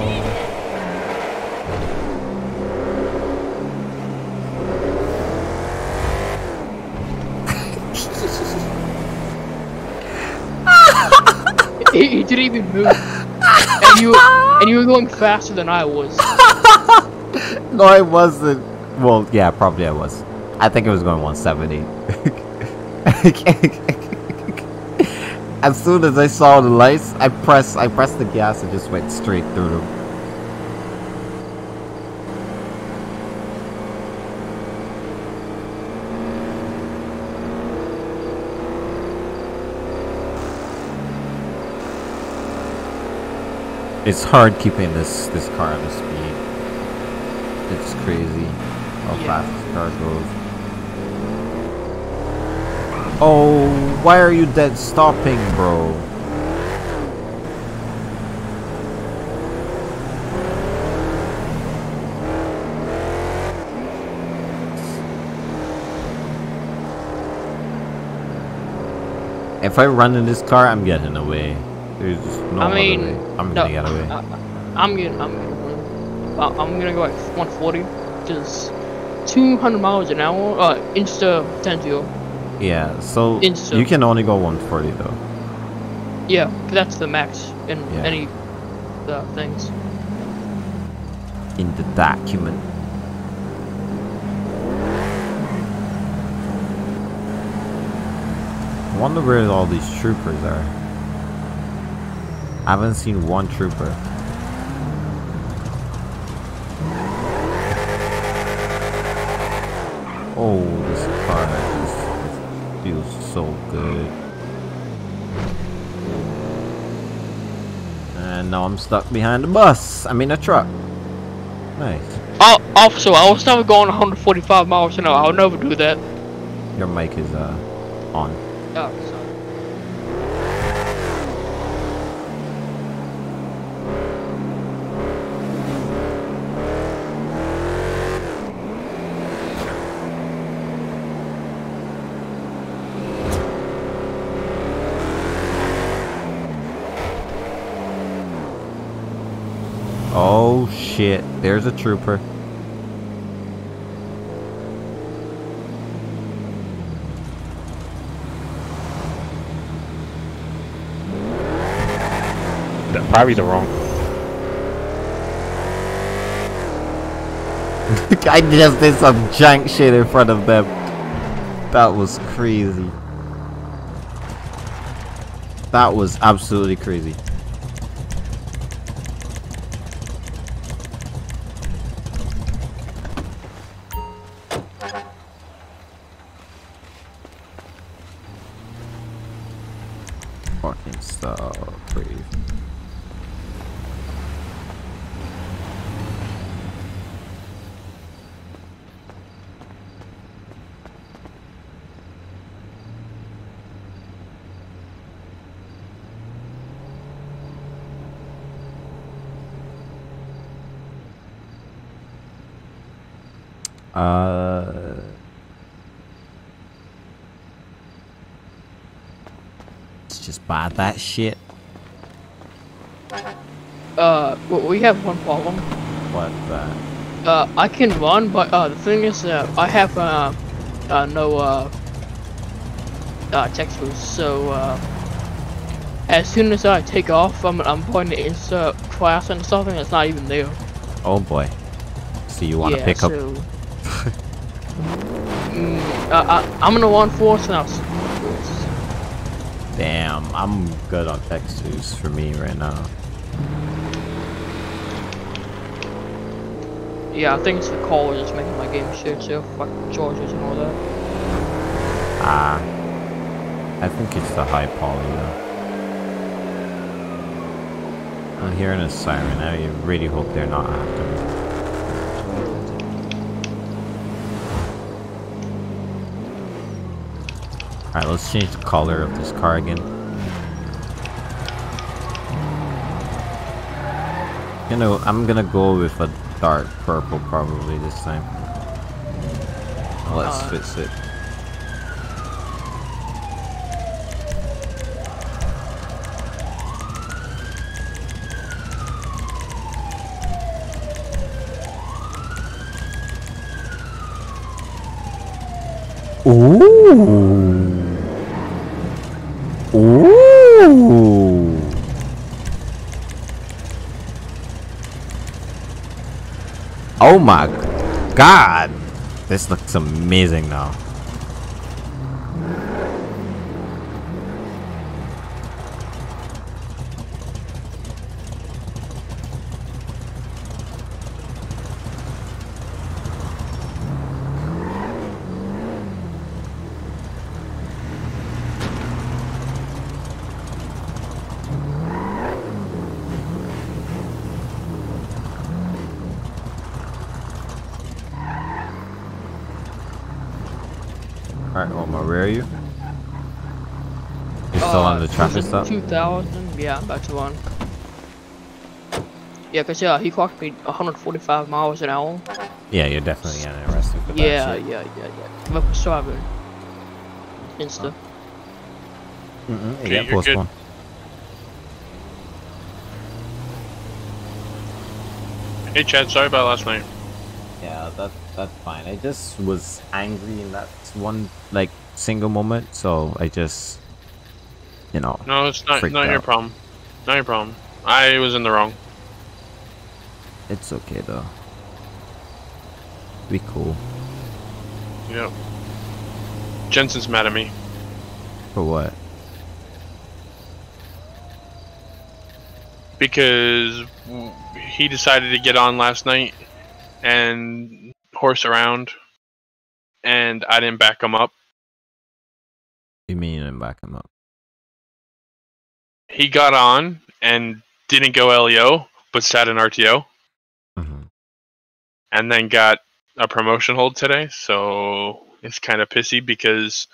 he, he didn't even move. and you and you were going faster than I was. No, I wasn't. Well, yeah, probably I was. I think it was going 170. as soon as I saw the lights, I pressed, I pressed the gas and just went straight through them. It's hard keeping this this car at a speed. It's crazy how Yeah. fast this car goes. Oh, why are you dead stopping, bro? If I run in this car, I'm getting away. There's just no I mean, way. I'm no, gonna get away. I, I'm gonna, I'm gonna, I'm gonna go at 140, just 200 miles an hour, uh, insta potential. Yeah, so Insta. you can only go 140 though. Yeah, that's the max in Yeah. any uh, things. in the document. I wonder where all these troopers are. I haven't seen one trooper. Oh, this car just feels so good. And now I'm stuck behind a bus. I mean a truck. Nice. Oh, also, I was never going 145 miles an hour. I'll never do that. Your mic is uh on. Oh, sorry. Oh shit, there's a trooper. That- Probably the wrong. I just did some jank shit in front of them. That was crazy. That was absolutely crazy. Fucking so crazy. Uh, let's just buy that shit. Uh, well, we have one problem. What the? Uh, I can run, but uh, the thing is, uh, I have uh, uh no uh, uh text boost. So uh, as soon as I take off, I'm I'm going to insert class and something that's not even there. Oh boy. So you want to yeah, pick up? so, mm, uh, I, I'm gonna want force now. Damn, I'm good on text twos for me right now. Yeah, I think it's the call just making my game shit. So fuck charges and all that. Ah, I think it's the high poly though. I'm hearing a siren. I really hope they're not after me. Alright, let's change the color of this car again. You know, I'm gonna go with a dark purple probably this time. Let's Uh, fix it. Oh my god. This looks amazing now. Alright, Omar, where are you? You're still on traffic stop? 2000? Yeah, I'm back to one. Yeah, cause yeah, he clocked me 145 miles an hour. Yeah, you're definitely getting arrested for Yeah, that shit. yeah, yeah, yeah. Look, sorry. Insta. Mm-mm, Okay, yeah, you're post good. one. Hey Chad, sorry about last night. Yeah, that that's fine. I just was angry in that one like single moment, so I just you know No, it's not not your problem. Not your problem. I was in the wrong. It's okay though. Be cool. Yep. Jensen's mad at me For what? because he decided to get on last night and horse around, and I didn't back him up. You mean and back him up? He got on and didn't go LEO, but sat in RTO, hmm and then got a promotion hold today. So it's kind of pissy because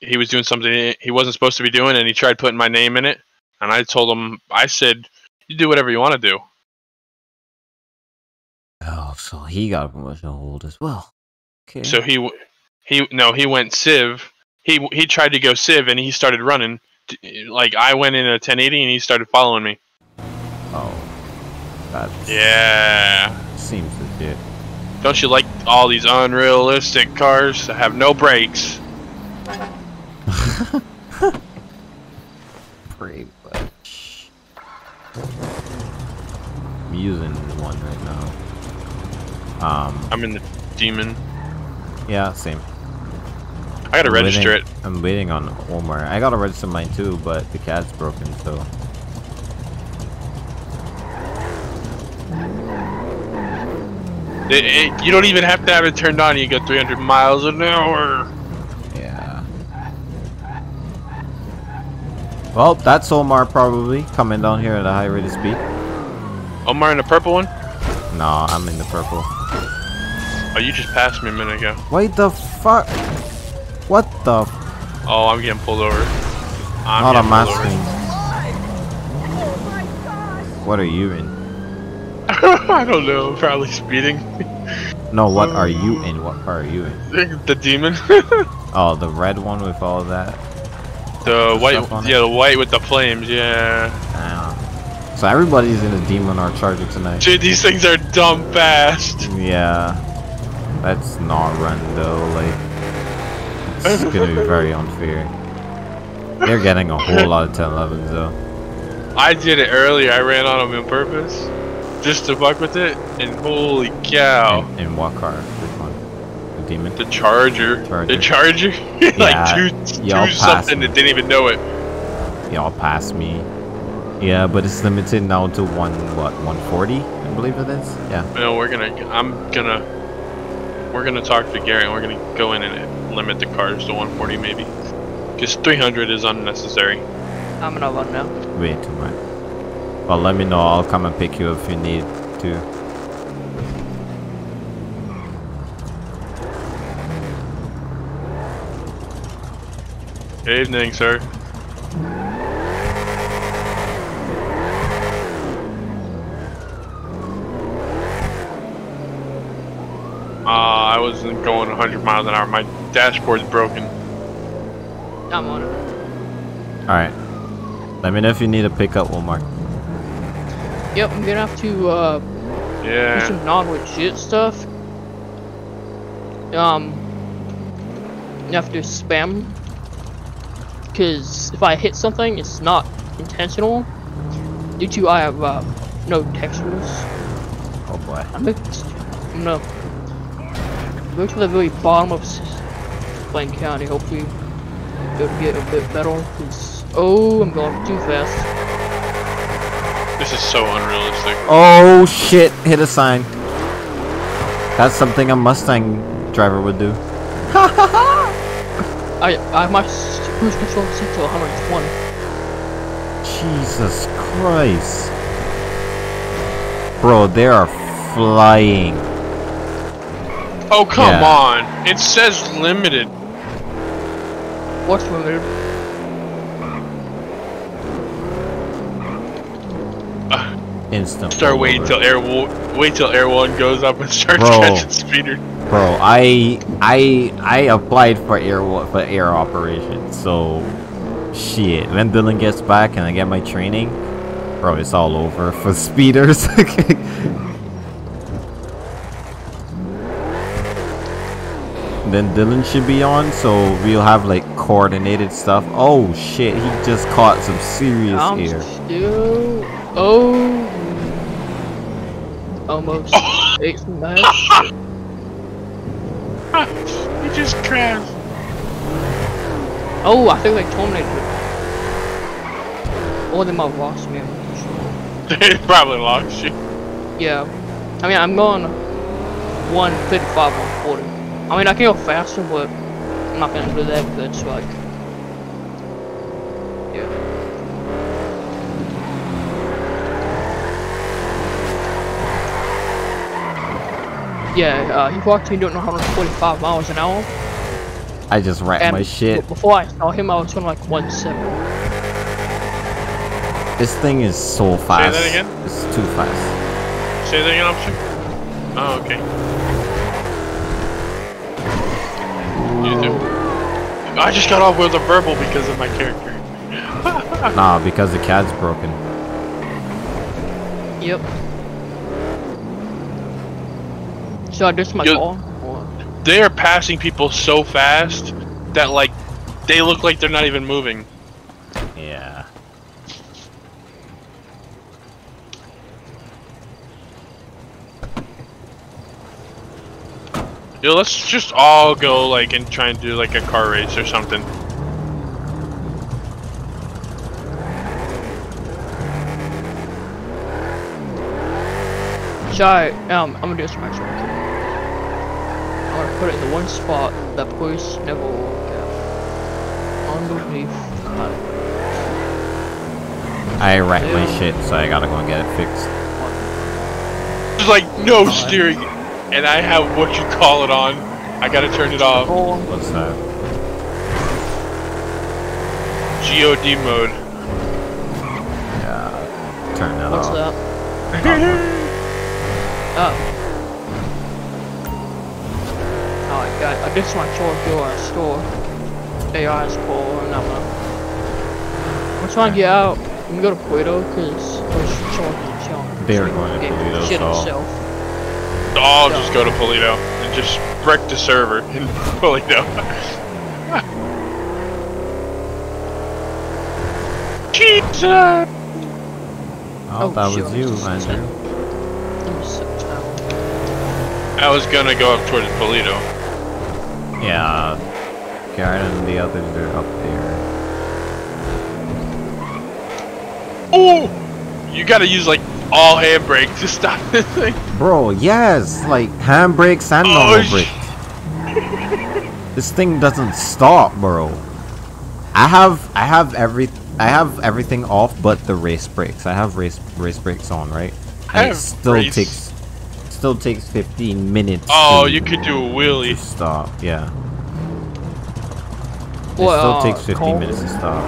he was doing something he wasn't supposed to be doing, and he tried putting my name in it. And I told him, I said, "You do whatever you want to do." Oh, so he got a promotion hold as well. Okay. So he he no he went Civ. He he tried to go Civ and he started running. Like I went in a 1080 and he started following me. oh, that Yeah. seems legit. Don't you like all these unrealistic cars that have no brakes? Pretty much. I'm using one right now. Um, I'm in the demon. yeah, same. I gotta I'm register waiting, it. I'm waiting on Omar. I gotta register mine too, but the cat's broken, so. It- it- You don't even have to have it turned on. You go 300 miles an hour. Yeah. Well, that's Omar probably coming down here at a high rate of speed. Omar in the purple one. No, I'm in the purple. Oh, you just passed me a minute ago. Wait the fuck? What the? F Oh, I'm getting pulled over. I'm Not on my over. screen. What are you in? I don't know. Probably speeding. No, what are you in? What car are you in? the demon. Oh, the red one with all that. the white. Stuff on it? Yeah, the white with the flames. Yeah. Damn. So everybody's in a demon or charger tonight. Dude, these things are dumb fast. Yeah. That's not run though. Like, it's gonna be very unfair. They're getting a whole lot of 1011s though. I did it earlier. I ran on them on purpose, just to fuck with it. And holy cow, In, in what car? Which one? The demon. the Charger, Charger. the Charger, Yeah, like two, y'all two passed something me. that didn't even know it. Y'all passed me. Yeah, but it's limited now to one what 140, I believe it is. Yeah. No, we're gonna. I'm gonna. We're gonna talk to Gary and we're gonna go in and limit the cars to 140 maybe. Because 300 is unnecessary. I'm gonna run now. Way too much. Well, let me know. I'll come and pick you if you need to. Evening, sir. Uh, I wasn't going 100 miles an hour. My dashboard's broken. I'm on it. All right. Let me know if you need a pickup, Omar. Yep, I'm gonna have to uh, do some non-legit stuff. Um, you have to spam. Because if I hit something, it's not intentional. Due to I have uh, no textures. Oh boy. I'm gonna, I'm gonna go to the very bottom of S- Blaine County. Hopefully, it'll get a bit better. 'cause- oh, I'm going too fast. This is so unrealistic. Oh shit! Hit a sign. That's something a Mustang driver would do. Ha ha I I have my s- cruise control set to 120. Jesus Christ. Bro, they are flying. Oh, come Yeah. on. It says limited. What's limited? Instant. Start waiting till air wait till air one goes up and start Bro. catching speeder. Bro, I I I applied for air wa- for air operations, so shit. When Dillon gets back and I get my training, bro, it's all over for speeders. then Dillon should be on, so we'll have like coordinated stuff. Oh shit, he just caught some serious I'm air. still. Oh. Almost. Eight from. He just crashed. Oh, I think they terminated it. Or they might have lost me. They probably lost you. Yeah. I mean, I'm going 155, 140. I mean, I can go faster, but I'm not gonna do that because it's like. Yeah. Yeah, uh, he walked in doing 145 miles an hour. I just wrecked And my shit. before I saw him, I was going like 170. This thing is so fast. Say that again? It's too fast. Say that again, officer. Oh, okay. You do. I just got off with a verbal because of my character. Nah, because the CAD's broken. Yep. So I just my You- call. They are passing people so fast that like they look like they're not even moving. Yeah. Yo, let's just all go like and try and do like a car race or something. Shy, um, I'm gonna do some extra work here. I'm gonna put it in the one spot that police never will look at. Underneath the highway. I wrecked my shit, so I gotta go and get it fixed. There's like no steering, and I have what you call it on. I gotta turn it off. What's that? God mode. Yeah. Turn that What's off. that? Turn off. Oh. Oh, I got. I just want to charge your uh, store. AI is full, and I'm gonna. I'm trying to get out and go to Puerto because those charges jump. They are going to Toledo, Shit so- himself. I'll just go to Paleto and just wreck the server in Paleto. Jesus! Oh, Oh, that shit, was you, just Andrew. I'm so tired. I was gonna go up towards Paleto. Yeah. Garrett and the others are up there. Oh! You gotta use like all handbrake to stop this thing. Bro, yes, like handbrakes and Oh, normal sh- brake. this thing doesn't stop, bro. I have I have every I have everything off but the race brakes. I have race race brakes on, right? I And it still race- takes still takes 15 minutes. Oh, to- you could do a to wheelie. stop. Yeah. It What, still takes 15 Cole? minutes to stop.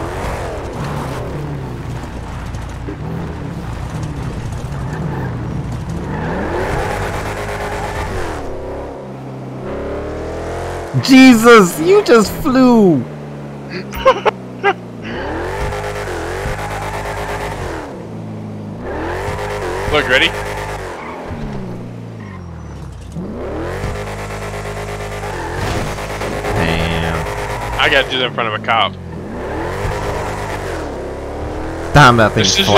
Jesus, you just flew. Look, ready? Damn. I gotta do that in front of a cop. Damn, that thing's even.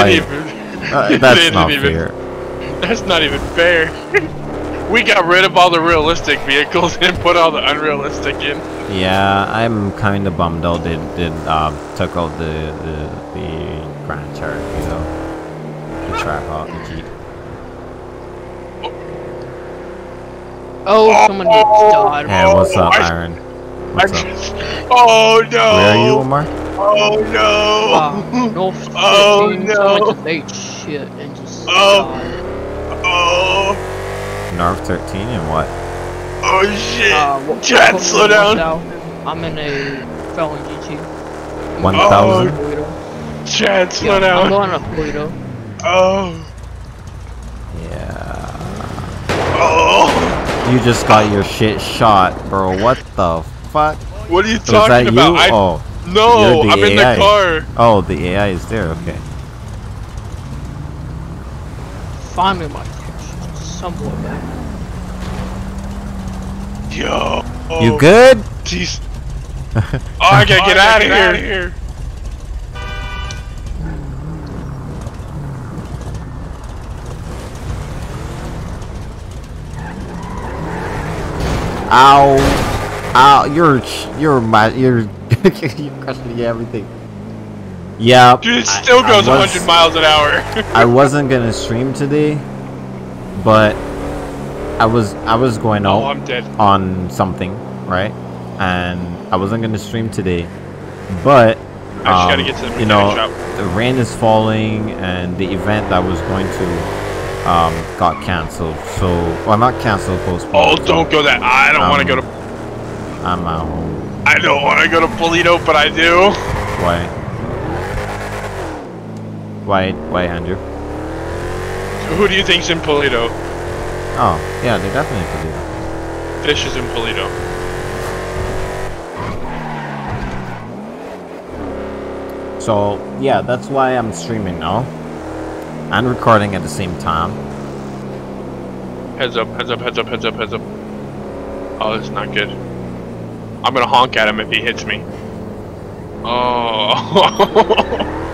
Uh, that's not even- fair. That's not even fair. we got rid of all the realistic vehicles and put all the unrealistic in. Yeah, I'm kind of bummed out. They did uh, took out the the, the Grand Cherokee though. The Trackhawk, the Jeep. Oh, someone just died. Hey, what's up, I- Iron? What's I up? just- oh no! Where are you, Omar? Oh no! Wow, North Oh, no. someone just ate shit and just Oh. died. Oh! North 13 and what? Oh shit! Uh, what- Chad, what- slow what- down. south. I'm in a felon GT. 1,000? Toledo. Chad, slow Yeah, I'm down. going to Toledo. Oh! Yeah. Oh! You just got your shit shot, bro. What the fuck? What are you Was that talking you? about? I, oh. no, I'm in the car. Oh, the AI is there. Okay. Finally, my connection is somewhat back. Yo. Oh, You good? Jeez. Oh, I gotta get out of here. Ow. Ow. You're you're my you're you're crushing everything. Yeah. Dude, it still I goes was- 100 miles an hour. I wasn't gonna stream today, but I was I was going oh, out dead. on something, right? And I wasn't gonna stream today, but I just gotta um, get to the you know shop. the rain is falling and the event that was going to um got cancelled. So well not cancelled, postponed. Oh, don't go that. I don't want to um, go to. I'm at home. I don't want to go to Paleto, but I do. Why? Why? Why, Andrew? Who do you think's in Paleto? Oh, yeah, they're definitely do that. Fish is in Paleto. So yeah, that's why I'm streaming now and recording at the same time. Heads up, heads up, heads up, heads up, heads up. Oh, this is not good. I'm gonna honk at him if he hits me. Oh.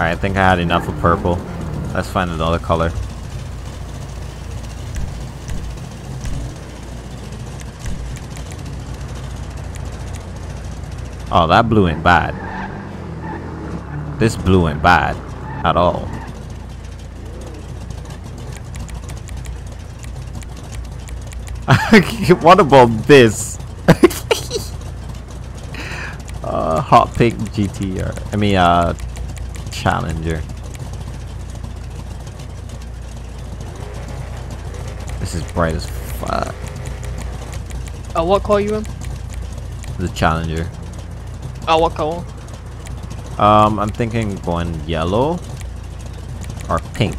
Alright, I think I had enough of purple. Let's find another color. Oh, that blue ain't bad. This blue ain't bad at all. what about this? uh, hot pink GTR. I mean, uh, Challenger. This is bright as fuck. Uh, what car you in? The Challenger. Uh, what color? Um, I'm thinking going yellow or pink.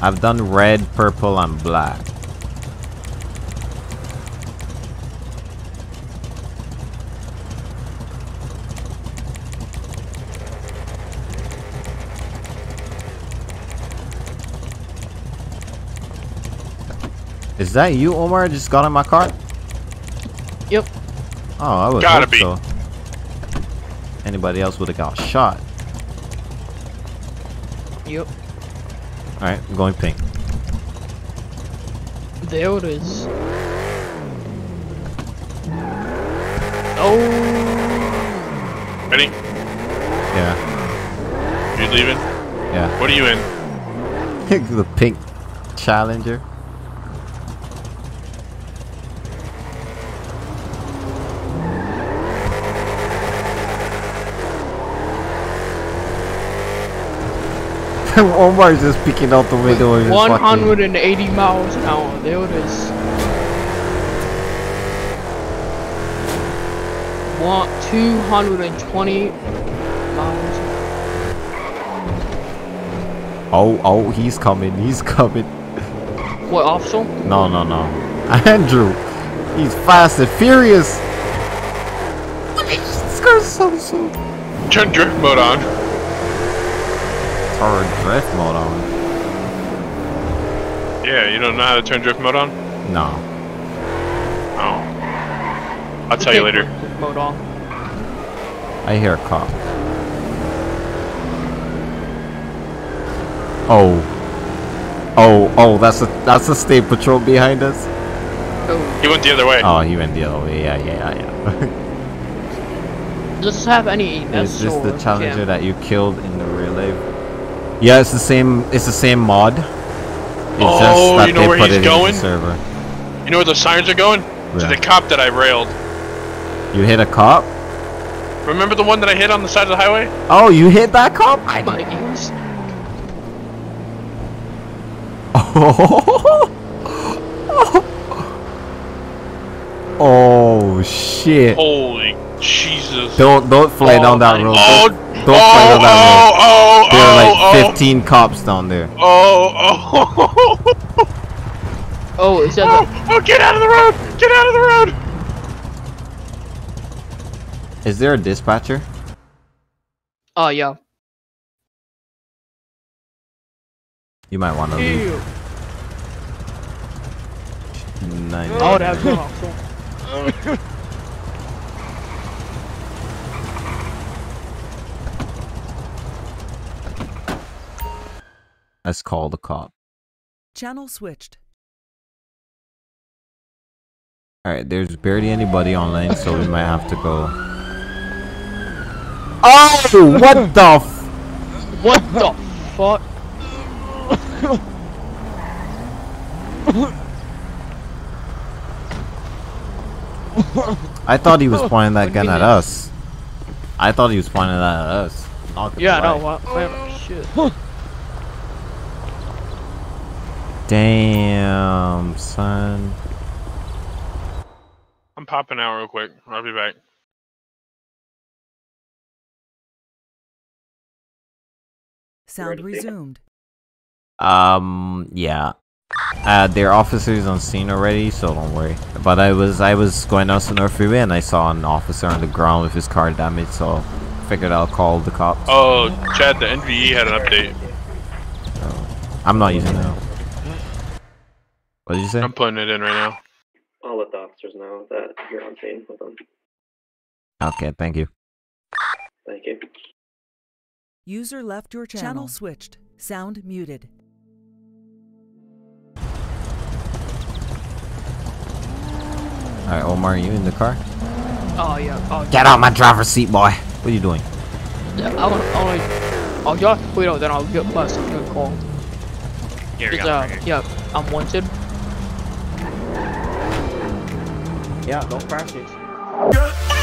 I've done red, purple, and black. Is that you, Omar? Just got in my car? Yep. Oh, I would Gotta hope be. so. Anybody else would have got shot. Yep. Alright, I'm going pink. There it is. Oh. Ready? Yeah. You leaving? Yeah. What are you in? the pink Challenger. Omar's just peeking out the window of his fucking- 180 miles an hour. There it is. One, 220 miles. Oh, oh, he's coming, he's coming. What, officer? No, no, no. Andrew, he's fast and furious. This guy's so so. Turn drift mode on. Or drift mode on. Yeah, you don't know how to turn drift mode on? No. Oh. I'll tell you later. Mode on. I hear a cop. Oh. Oh, oh, that's a that's a state patrol behind us. Oh. He went the other way. Oh, he went the other way. Yeah, yeah, yeah. Does this have any Is this the or challenger jam? that you killed in the real life? Yeah, it's the same. It's the same mod. It's Oh, you know they where put he's the going? server. You know where those sirens are going? To the cop that I railed. You hit a cop? Remember the one that I hit on the side of the highway? Oh, you hit that cop? I My ears. oh shit! Holy Jesus. Don't don't fly down that oh road. Oh, Don't, don't down oh, that road. oh, oh, There are oh, like oh. 15 cops down there. Oh, oh, Oh, is that oh, oh, get out of the road! Get out of the road! Is there a dispatcher? the... Oh, yeah. You might want to leave. Nine. Oh, that's Let's call the cop. Channel switched. Alright, there's barely anybody online, so we might have to go. Oh! What the f- What the fuck? I thought he was oh, pointing that gun at us. I thought he was pointing that at us. Not Yeah, lie. no, what? Well, shit. Damn, son. I'm popping out real quick. I'll be back. Sound resumed. Um, yeah. Uh, there officers on scene already, so don't worry. But I was I was going down Senora Freeway and I saw an officer on the ground with his car damaged, so figured I'll call the cops. Oh, Chad, the NVE had an update. I'm not using that. What did you say? I'm putting it in right now. I'll let the officers know that you're on scene with them. Okay, thank you. Thank you. User left your channel. Channel switched. Sound muted. Alright, Omar, are you in the car? Oh yeah. Oh, Get out my driver's seat, boy. What are you doing? Yeah, I want. I want. I'll just wait out, then I'll get bus. I'm gonna call. Here we Cause, go. uh, right here. yeah, I'm wanted. Yeah, don't crash it.